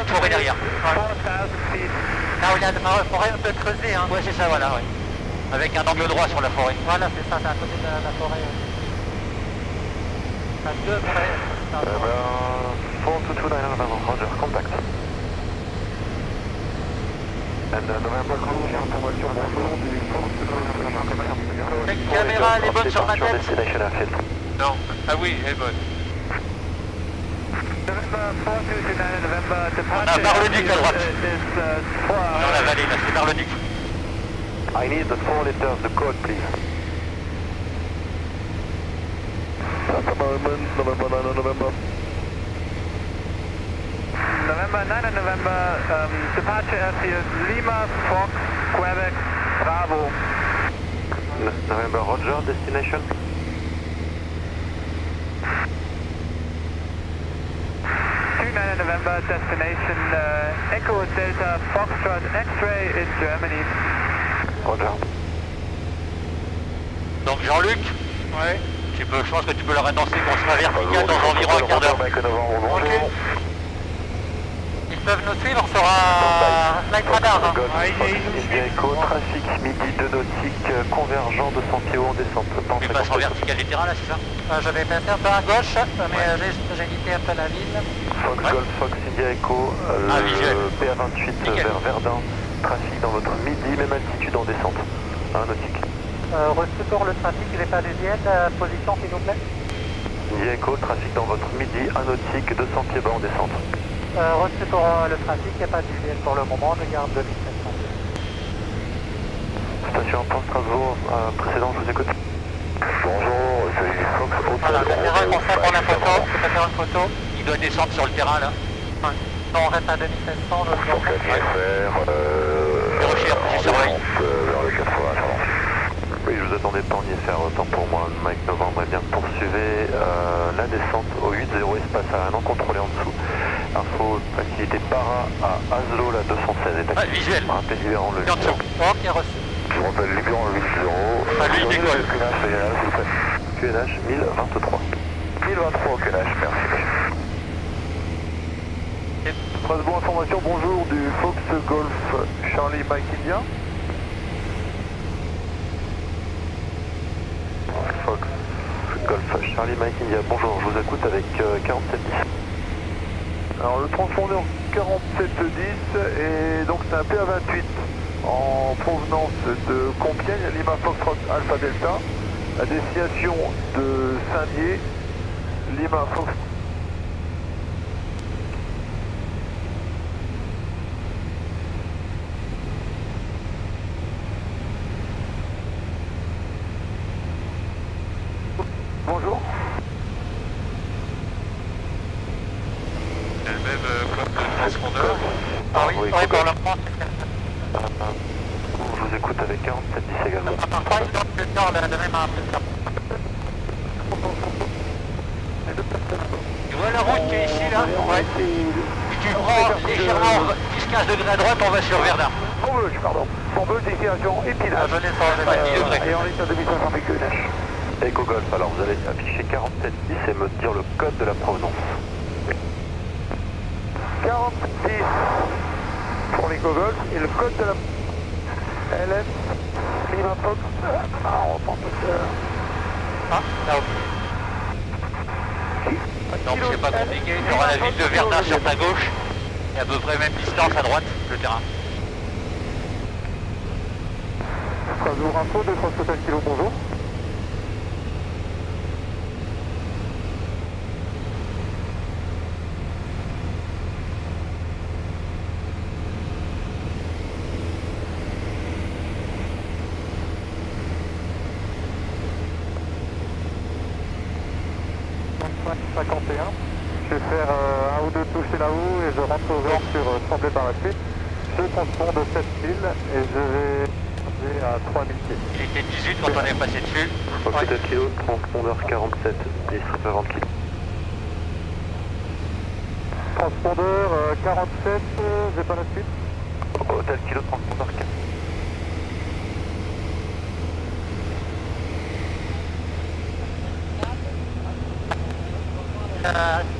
forêt derrière. Là où il y a la forêt un peu creusée, hein. Ouais, c'est ça, voilà, ouais. Avec un angle droit sur la forêt. Voilà, c'est ça, c'est à côté de la, la forêt. Ça devrait... ça Eh ben, 4229 en avant, Roger, contact. And uh, November caméra, elle est bonne sur ma tête. Non. Ah oui, elle est bonne. On a Bar-le-Duc à droite. Dans la vallée, là, c'est Bar-le-Duc. I need the four letters, the code, please. November 9 November. November 9 November, um, departure airfield Lima, Fox, Quebec, Bravo. November Roger, destination. November, destination uh, Echo Delta Foxtrot X-ray in Germany. Roger. Donc Jean-Luc, Ouais. tu peux, je pense que tu peux leur annoncer qu'on sera vertical dans environ un quart d'heure. Peuvent nous suivre, on sera flight radar. hein. Ah, il il nous suit. Echo, trafic midi 2 nautique, euh, convergent 200 pieds haut en descente. Tu passes en 50. vertical du terrain là, c'est ça? Euh, je vais passer un peu à gauche, mais euh, j'ai- évité un peu la ville. Fox Ouais. Golf, Fox India Echo, euh, Ah, le visuel. PA28 Nickel. vers Verdun, trafic dans votre midi, même altitude en descente. Un nautique. Euh, reçu pour le trafic, j'ai pas d'usienne, euh, position s'il vous plaît? India Echo, trafic dans votre midi, un nautique, 200 pieds bas en descente. Euh, reçu pour euh, le trafic, il n'y a pas d'usienne pour le moment, je garde 2700. Station Port Strasbourg, euh, précédent, je vous écoute. Bonjour, c'est Fox Hotel. Voilà, la caméra est concentrée pour la photo, je peux faire une photo. Il doit descendre sur le terrain là. Non, on reste à 2700, je vous en prie. Zéro cher, je surveille. Oui, je vous attendais pas en IFR, autant pour moi. Mike Novembre, eh bien, poursuivez euh, la descente au 80 espace à non contrôlé en dessous. Info, activité para à Aslo, la 216. Est Ah, active. visuel. Rappel Libéran le Et en dessous. Ok, reçu. Je rappelle Libéran le 80. Ah, lui, il décolle. QNH. QNH 1023. 1023 au QNH, merci. Strasbourg Information, bonjour du Fox Golf Charlie Mike India. Fox Golf Charlie Mike India, bonjour, je vous écoute avec euh, 4710. Alors le transpondeur 4710 et donc c'est un PA28 en provenance de Compiègne, Lima Foxtrot Alpha Delta, à destination de Saint-Dié, Lima Fox. Bonjour. C'est le même euh, code de transpondeur. Ah oui, oui, oui, pour Google. le moment, Je vous écoute avec 4710 également. c'est parfois, ils ont le temps de, de même à Tu vois la route qui est ici là Ouais. Tu prends légèrement 10-15 degrés à droite, on va sur Verdun. Bon bleu, pardon. Bon bleu, destination Ah, épinage. je descends, je Ouais, 10 descends. degrés. Et en ligne à 2500 PQNH. Echo Golf, alors vous allez afficher 4710 et me dire le code de la provenance. 46 pour l'Echo Golf et le code de la LS Lima Fox. Ah, on reprend tout ça. Ah, là, ok. Donc c'est pas compliqué, tu auras sur ta gauche et à peu près même distance à droite, le terrain. Strasbourg Info, 260 kg, bonjour. Donc 51. Je vais faire euh, un ou deux touches là-haut et je rentre au vert sur euh, Tremblay par la deux transports de 7000 et je vais passer à 3000 pieds. Il était 18 quand on est passé dessus. Ok, 4 kg, transpondeur 47, 10, 20 kg. Transpondeur euh, 47, euh, j'ai pas la suite. Hôtel kilo, transpondeur 4. Euh,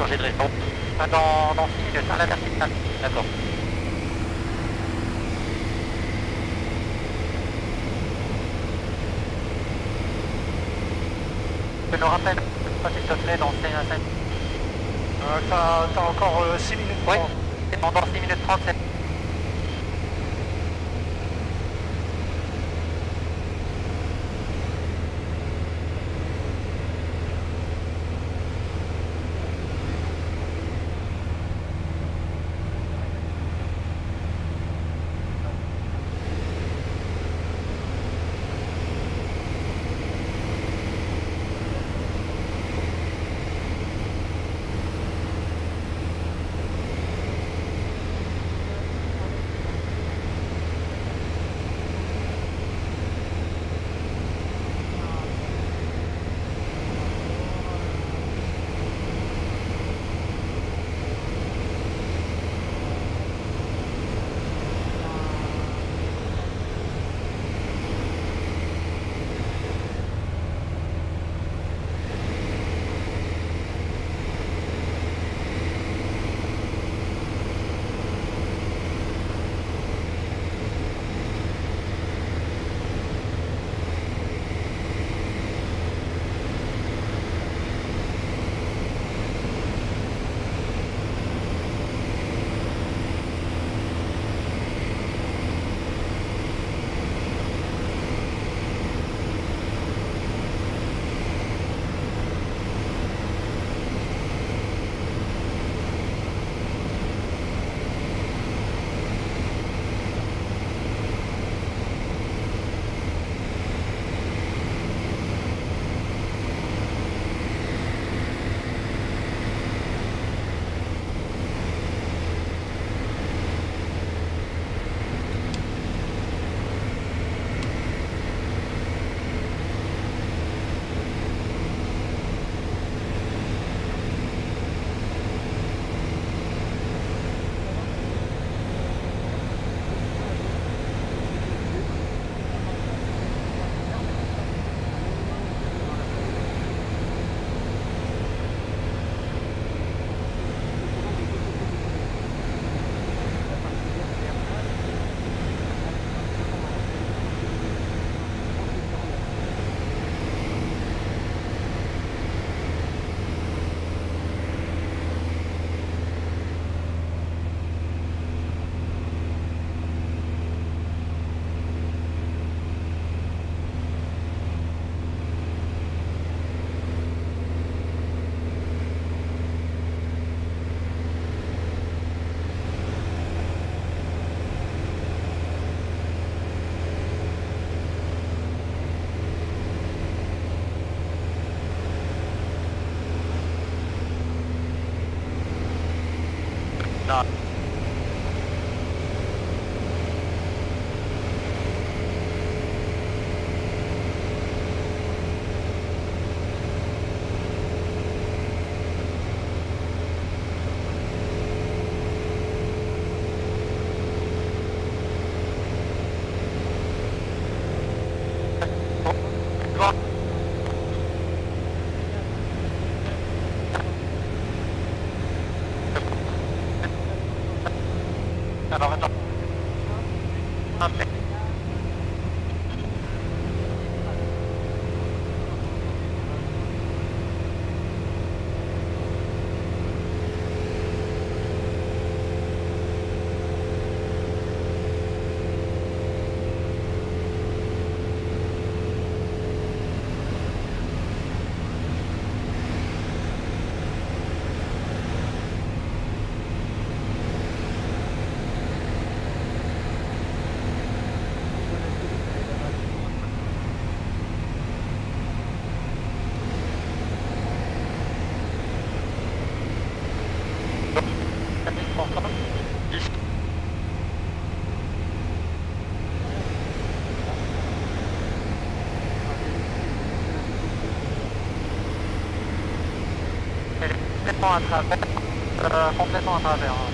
changer de région Ah, Dans, dans 6 minutes, à la verticale. D'accord. Tu me rappelles, s'il te plaît, dans 5 Euh, T'as encore 6 minutes pour Oui, pendant 6 minutes 37. Complètement à travers. Euh, travers.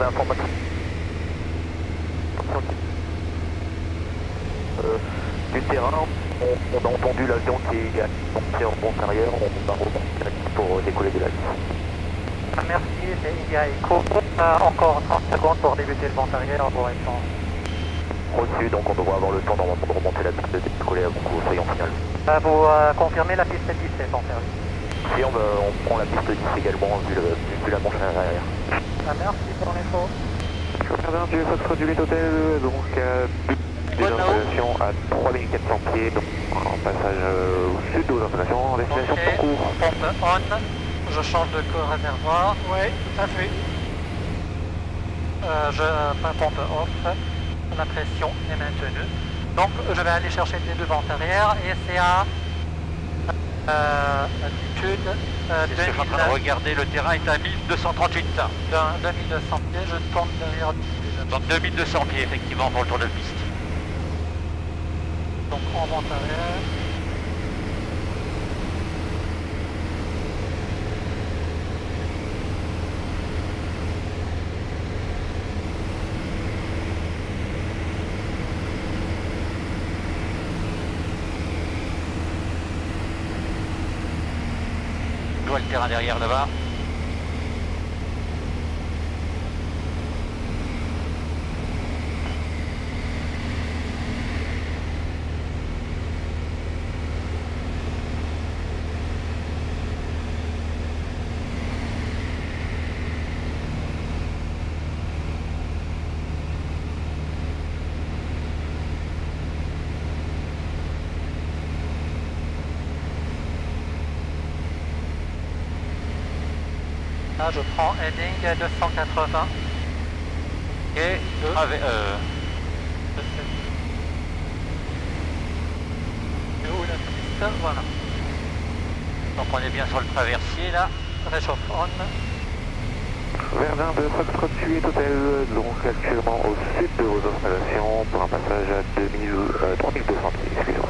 Euh, du terrain, on, on a entendu l'avion qui est en pente arrière, on va remonter pour décoller de la Ah, Merci, c'est Echo. Euh, encore 30 secondes pour débuter le vent arrière pour être Reçu, donc on devrait avoir le temps normalement de remonter la piste de décoller avant que vous soyez en finale. Euh, Vous euh, confirmez la piste 17 en service. Si on, va- on prend la piste 10 également, vu, le, vu la manche arrière. Ah, merci pour l'info. Gardien du Foxtrot du 8 Hôtel, donc euh, des installations à 3400 pieds, donc en passage euh, au sud aux installations, en destination Ok, de concours. pompe on, je change de co-réservoir. Oui, tout à fait. Euh, je, enfin, pompe off, la pression est maintenue. Donc je vais aller chercher les deux ventes arrière et c'est à euh, altitude euh, Je suis en train de 2000, regarder, le terrain est à 1238. d'un- 2200 pieds, je tourne derrière Donc 2200 pieds effectivement pour le tour de piste. donc en vente arrière. Je le terrain derrière là-bas. Là je prends heading 280. Et travers- euh, Et où la piste Voilà. Donc on est bien sur le traversier là. Réchauffe on. Verdun de Foxtrot Juliet Hotel, donc actuellement au sud de vos installations pour un passage à 2000, euh, 3200 pieds, excusez-moi.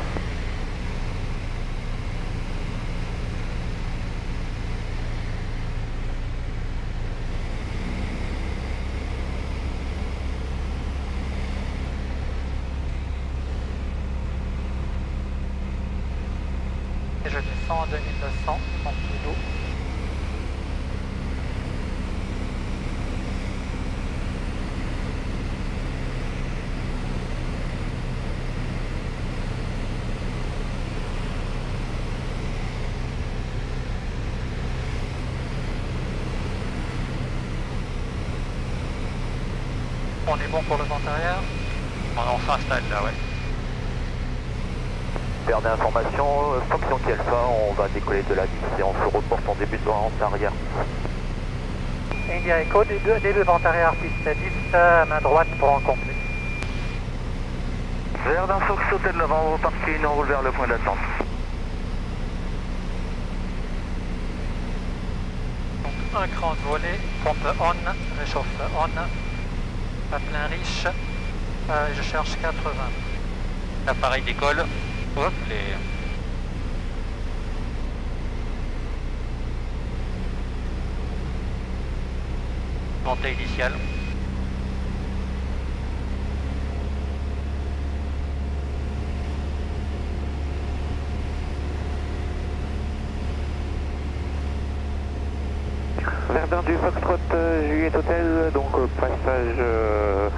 Et je descends à 2200, tranquillou. On est bon pour le vent arrière On s'installe là, ouais. Dernière information, euh, Fonction qui Alpha, on va décoller de la 10 et on se reporte en début de vent arrière. India Echo, début, début vent arrière, piste 10, euh, main droite pour en complet. Verdun Fox Hotel Novembre, reparti, on roule vers le point d'attente. Donc un cran de volée, pompe on, réchauffe on, à plein riche, euh, je cherche 80. L'appareil décolle. Hop, les... Montée initiale. Verdun du Foxtrot euh, Juliet Hotel, donc euh, passage euh,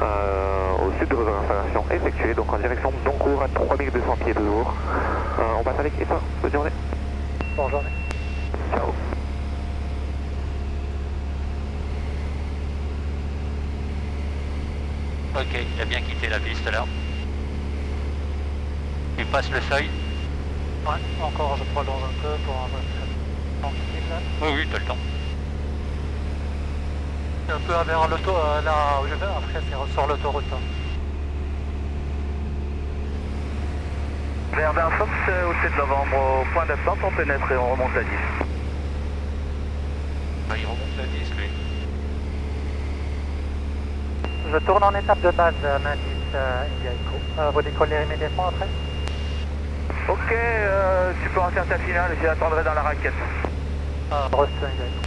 euh, au sud de vos installations effectué, donc en direction de Doncourt à 3200 pieds de jour. Euh, on passe avec Eva, bonne journée. Bonne journée. Ciao. Ok, il a bien quitté la piste là. Il passe le seuil. Ouais, encore je prolonge un peu pour un tranquille. Oui, oui, t'as le temps. Un peu vers l'auto, euh, là où je vais, après c'est sur l'autoroute. hein. Verdun Fox euh, au 7 novembre, au point d'attente, on pénètre et on remonte la 10. Ah, il remonte la 10 lui. Je tourne en étape de base, euh, 10, euh. Euh, vous décollez immédiatement après? Ok, euh, tu peux en faire ta finale, j'attendrai dans la raquette. euh, Brest, India Echo.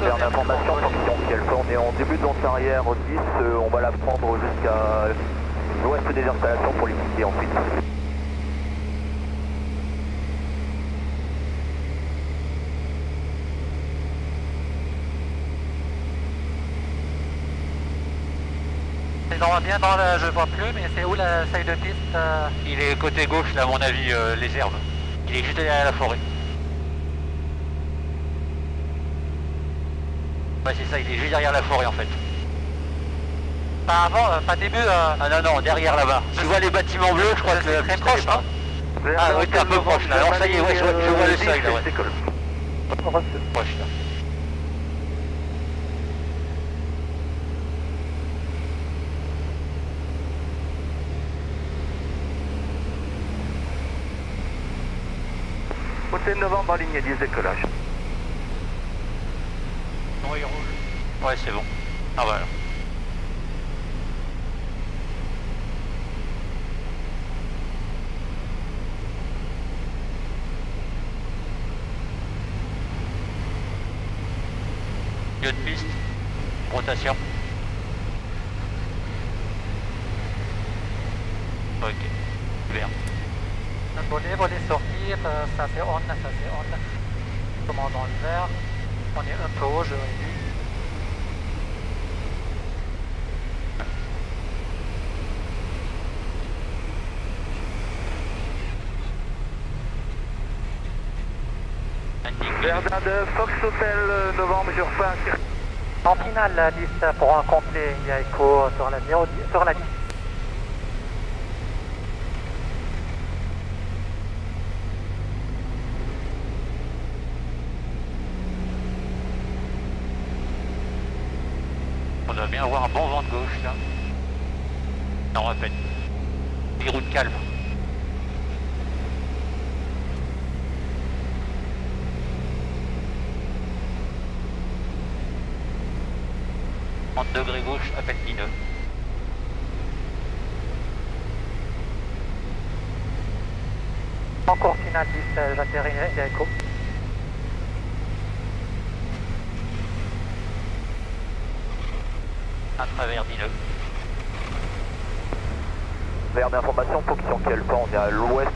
Faire l'information, fonction qui Alpha, on est en début de vente arrière au 10, euh, on va la prendre jusqu'à l'ouest des installations pour l'initier ensuite. Bien dans je vois plus, mais c'est où la seuil de piste euh, Il est côté gauche là, à mon avis, euh, les herbes. Il est juste derrière la forêt. Ouais, c'est ça, il est juste derrière la forêt en fait. Pas avant, euh, pas début. euh, Ah non, non, derrière là-bas. Tu vois les bâtiments bleus, je crois que C'est très proche, pas. Ah, oui, t'es un peu proche là. Alors ça y est, ouais, je vois, je vois le seuil là, ouais. Proche là. Au 7 novembre en ligne 10 décollage. Roule. Ouais, c'est bon. Ah voilà. Lieu de piste. Rotation. Ok. Vert. voler, voler, sortir, euh, ça c'est on, ça c'est on. Comment dans le vert, on est un peu haut, j'aurais dit. Indique Verdun de Fox Hotel, euh, novembre, je refais un circuit. En finale, la 10 pour un complet, il sur la, 0, sur la 10. On doit bien avoir un bon vent de gauche là. On répète. Des routes calmes. degrés gauche, à peine mineux. Encore finale 10, euh, j'atterris Jericho. À travers mineux. Vers d'information, position quel temps On est à l'ouest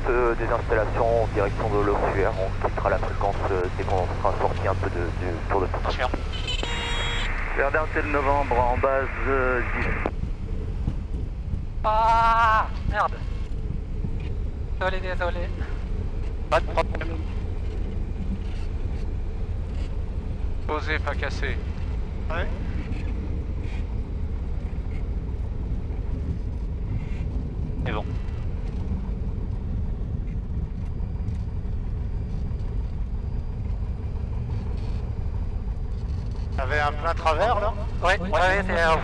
euh, en direction de l'ossuaire. On quittera la fréquence euh, dès qu'on sera sorti un peu de, du tour de. Verdun, c'est le novembre, en base 10. Ah Merde Désolé, désolé. Pas de problème. Posé, pas cassé. Ouais. C'est bon. T'avais un plein travers là Ouais, ouais, ouais, c'est... euh,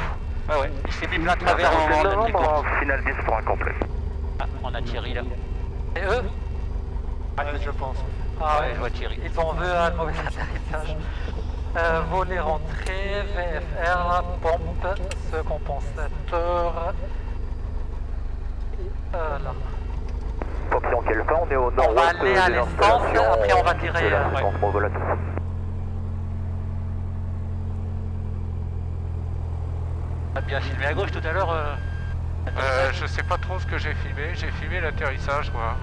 Ouais, ouais. Il s'est mis plein travers en C'est le en novembre, en finale 10 pour un complet. Ah, on a Thierry là. C'est eux Ouais, je pense. Ah Ouais, je vois Thierry. Ils ont vu un mauvais atterrissage. Euh, voler rentrée, VFR, pompe, ce compensateur. Et euh, là. Position quel temps On est au On va aller à des l'essence, après on va tirer, de la euh, fréquence modulatrice. On a bien filmé à gauche tout à l'heure. euh, Euh, je sais pas trop ce que j'ai filmé. J'ai filmé l'atterrissage, moi.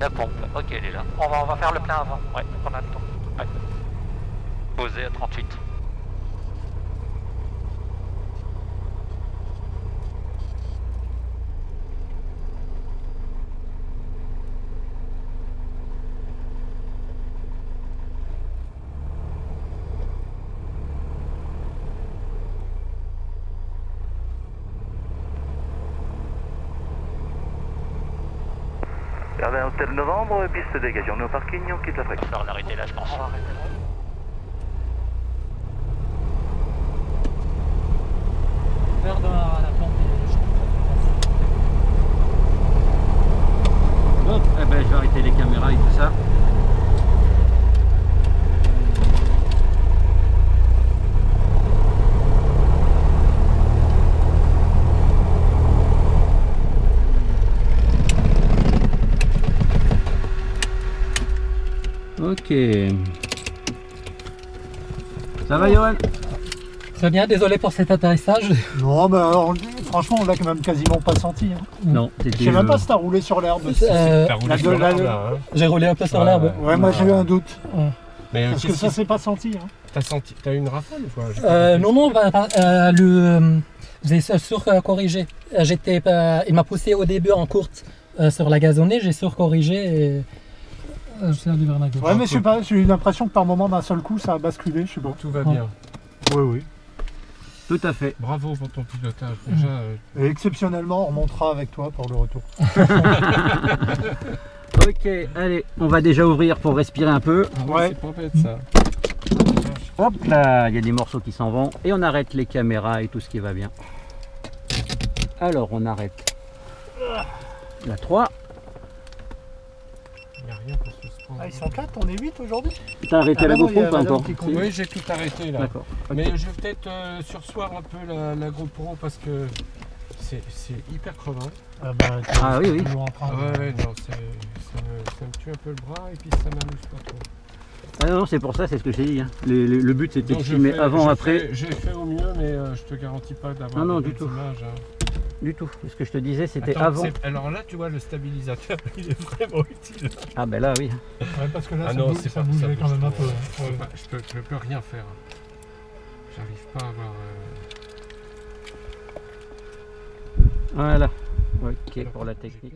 La pompe. Ok, elle est là. On va, on va faire le plein avant. Ouais. On a le temps. Posé à 38. Verdun, novembre, piste dégagée. On est au parking, on quitte la fréquence. Là, je pense. On va arrêter là. Verdun à la pompe et je Bon, eh ben, je vais arrêter les caméras et tout ça. Ok. Ça va, Johan? Très bien, désolé pour cet atterrissage. Non, mais on- franchement, on l'a quand même quasiment pas senti. hein. Non, Je sais même euh, pas si t'as roulé sur l'herbe. Euh, J'ai roulé un peu sur Ouais, l'herbe. ouais. Ouais, moi j'ai eu un doute. Mais Parce que ça s'est pas senti. Hein. t'as senti, t'as eu une rafale ou quoi? Euh, non, non, bah, bah, euh, le, euh, j'ai sur-corrigé. J'étais, euh, il m'a poussé au début en courte euh, sur la gazonnée, j'ai sur-corrigé et euh, je la gauche. Ouais, mais je sais pas, j'ai eu l'impression que par moment, d'un seul coup, ça a basculé. Je sais pas. Tout va bien. Oui, oui. Tout à fait. Bravo pour ton pilotage. Déjà, euh, Et exceptionnellement, on remontera avec toi pour le retour. Ok, allez, on va déjà ouvrir pour respirer un peu. ah ouais, Ouais. c'est pas bête ça. Hop là, il y a des morceaux qui s'en vont. Et on arrête les caméras et tout ce qui va bien. Alors, on arrête la 3. Il n'y a rien pour se prendre. Ah, ils sont 4, on est 8 aujourd'hui T'as arrêté Ah la GoPro ou pas encore. Oui, j'ai tout arrêté là. D'accord. Mais je vais peut-être euh, sursoir un peu la, la GoPro parce que c'est c'est hyper crevant. Ah, bah, Ah oui, oui. toujours en train de- Ouais, ouais, non, ça me, ça me tue un peu le bras et puis ça m'amuse pas trop. Ah non, c'est pour ça, c'est ce que j'ai dit. hein. Le, le- le but c'était de filmer avant, je après. J'ai fait au mieux, mais euh, je te garantis pas d'avoir Non, non, des du tout. images. hein. Du tout. Ce que je te disais, c'était avant. Alors là, tu vois, le stabilisateur, il est vraiment utile. Ah ben là, oui. Ouais, parce que là, Ah ça, non, bouge- c'est ça pas bougeait ça quand même un bouge peu. hein. Je peux Ouais. pas- Je peux, je peux rien faire. J'arrive pas à avoir. euh, Voilà. Ok alors, pour la technique.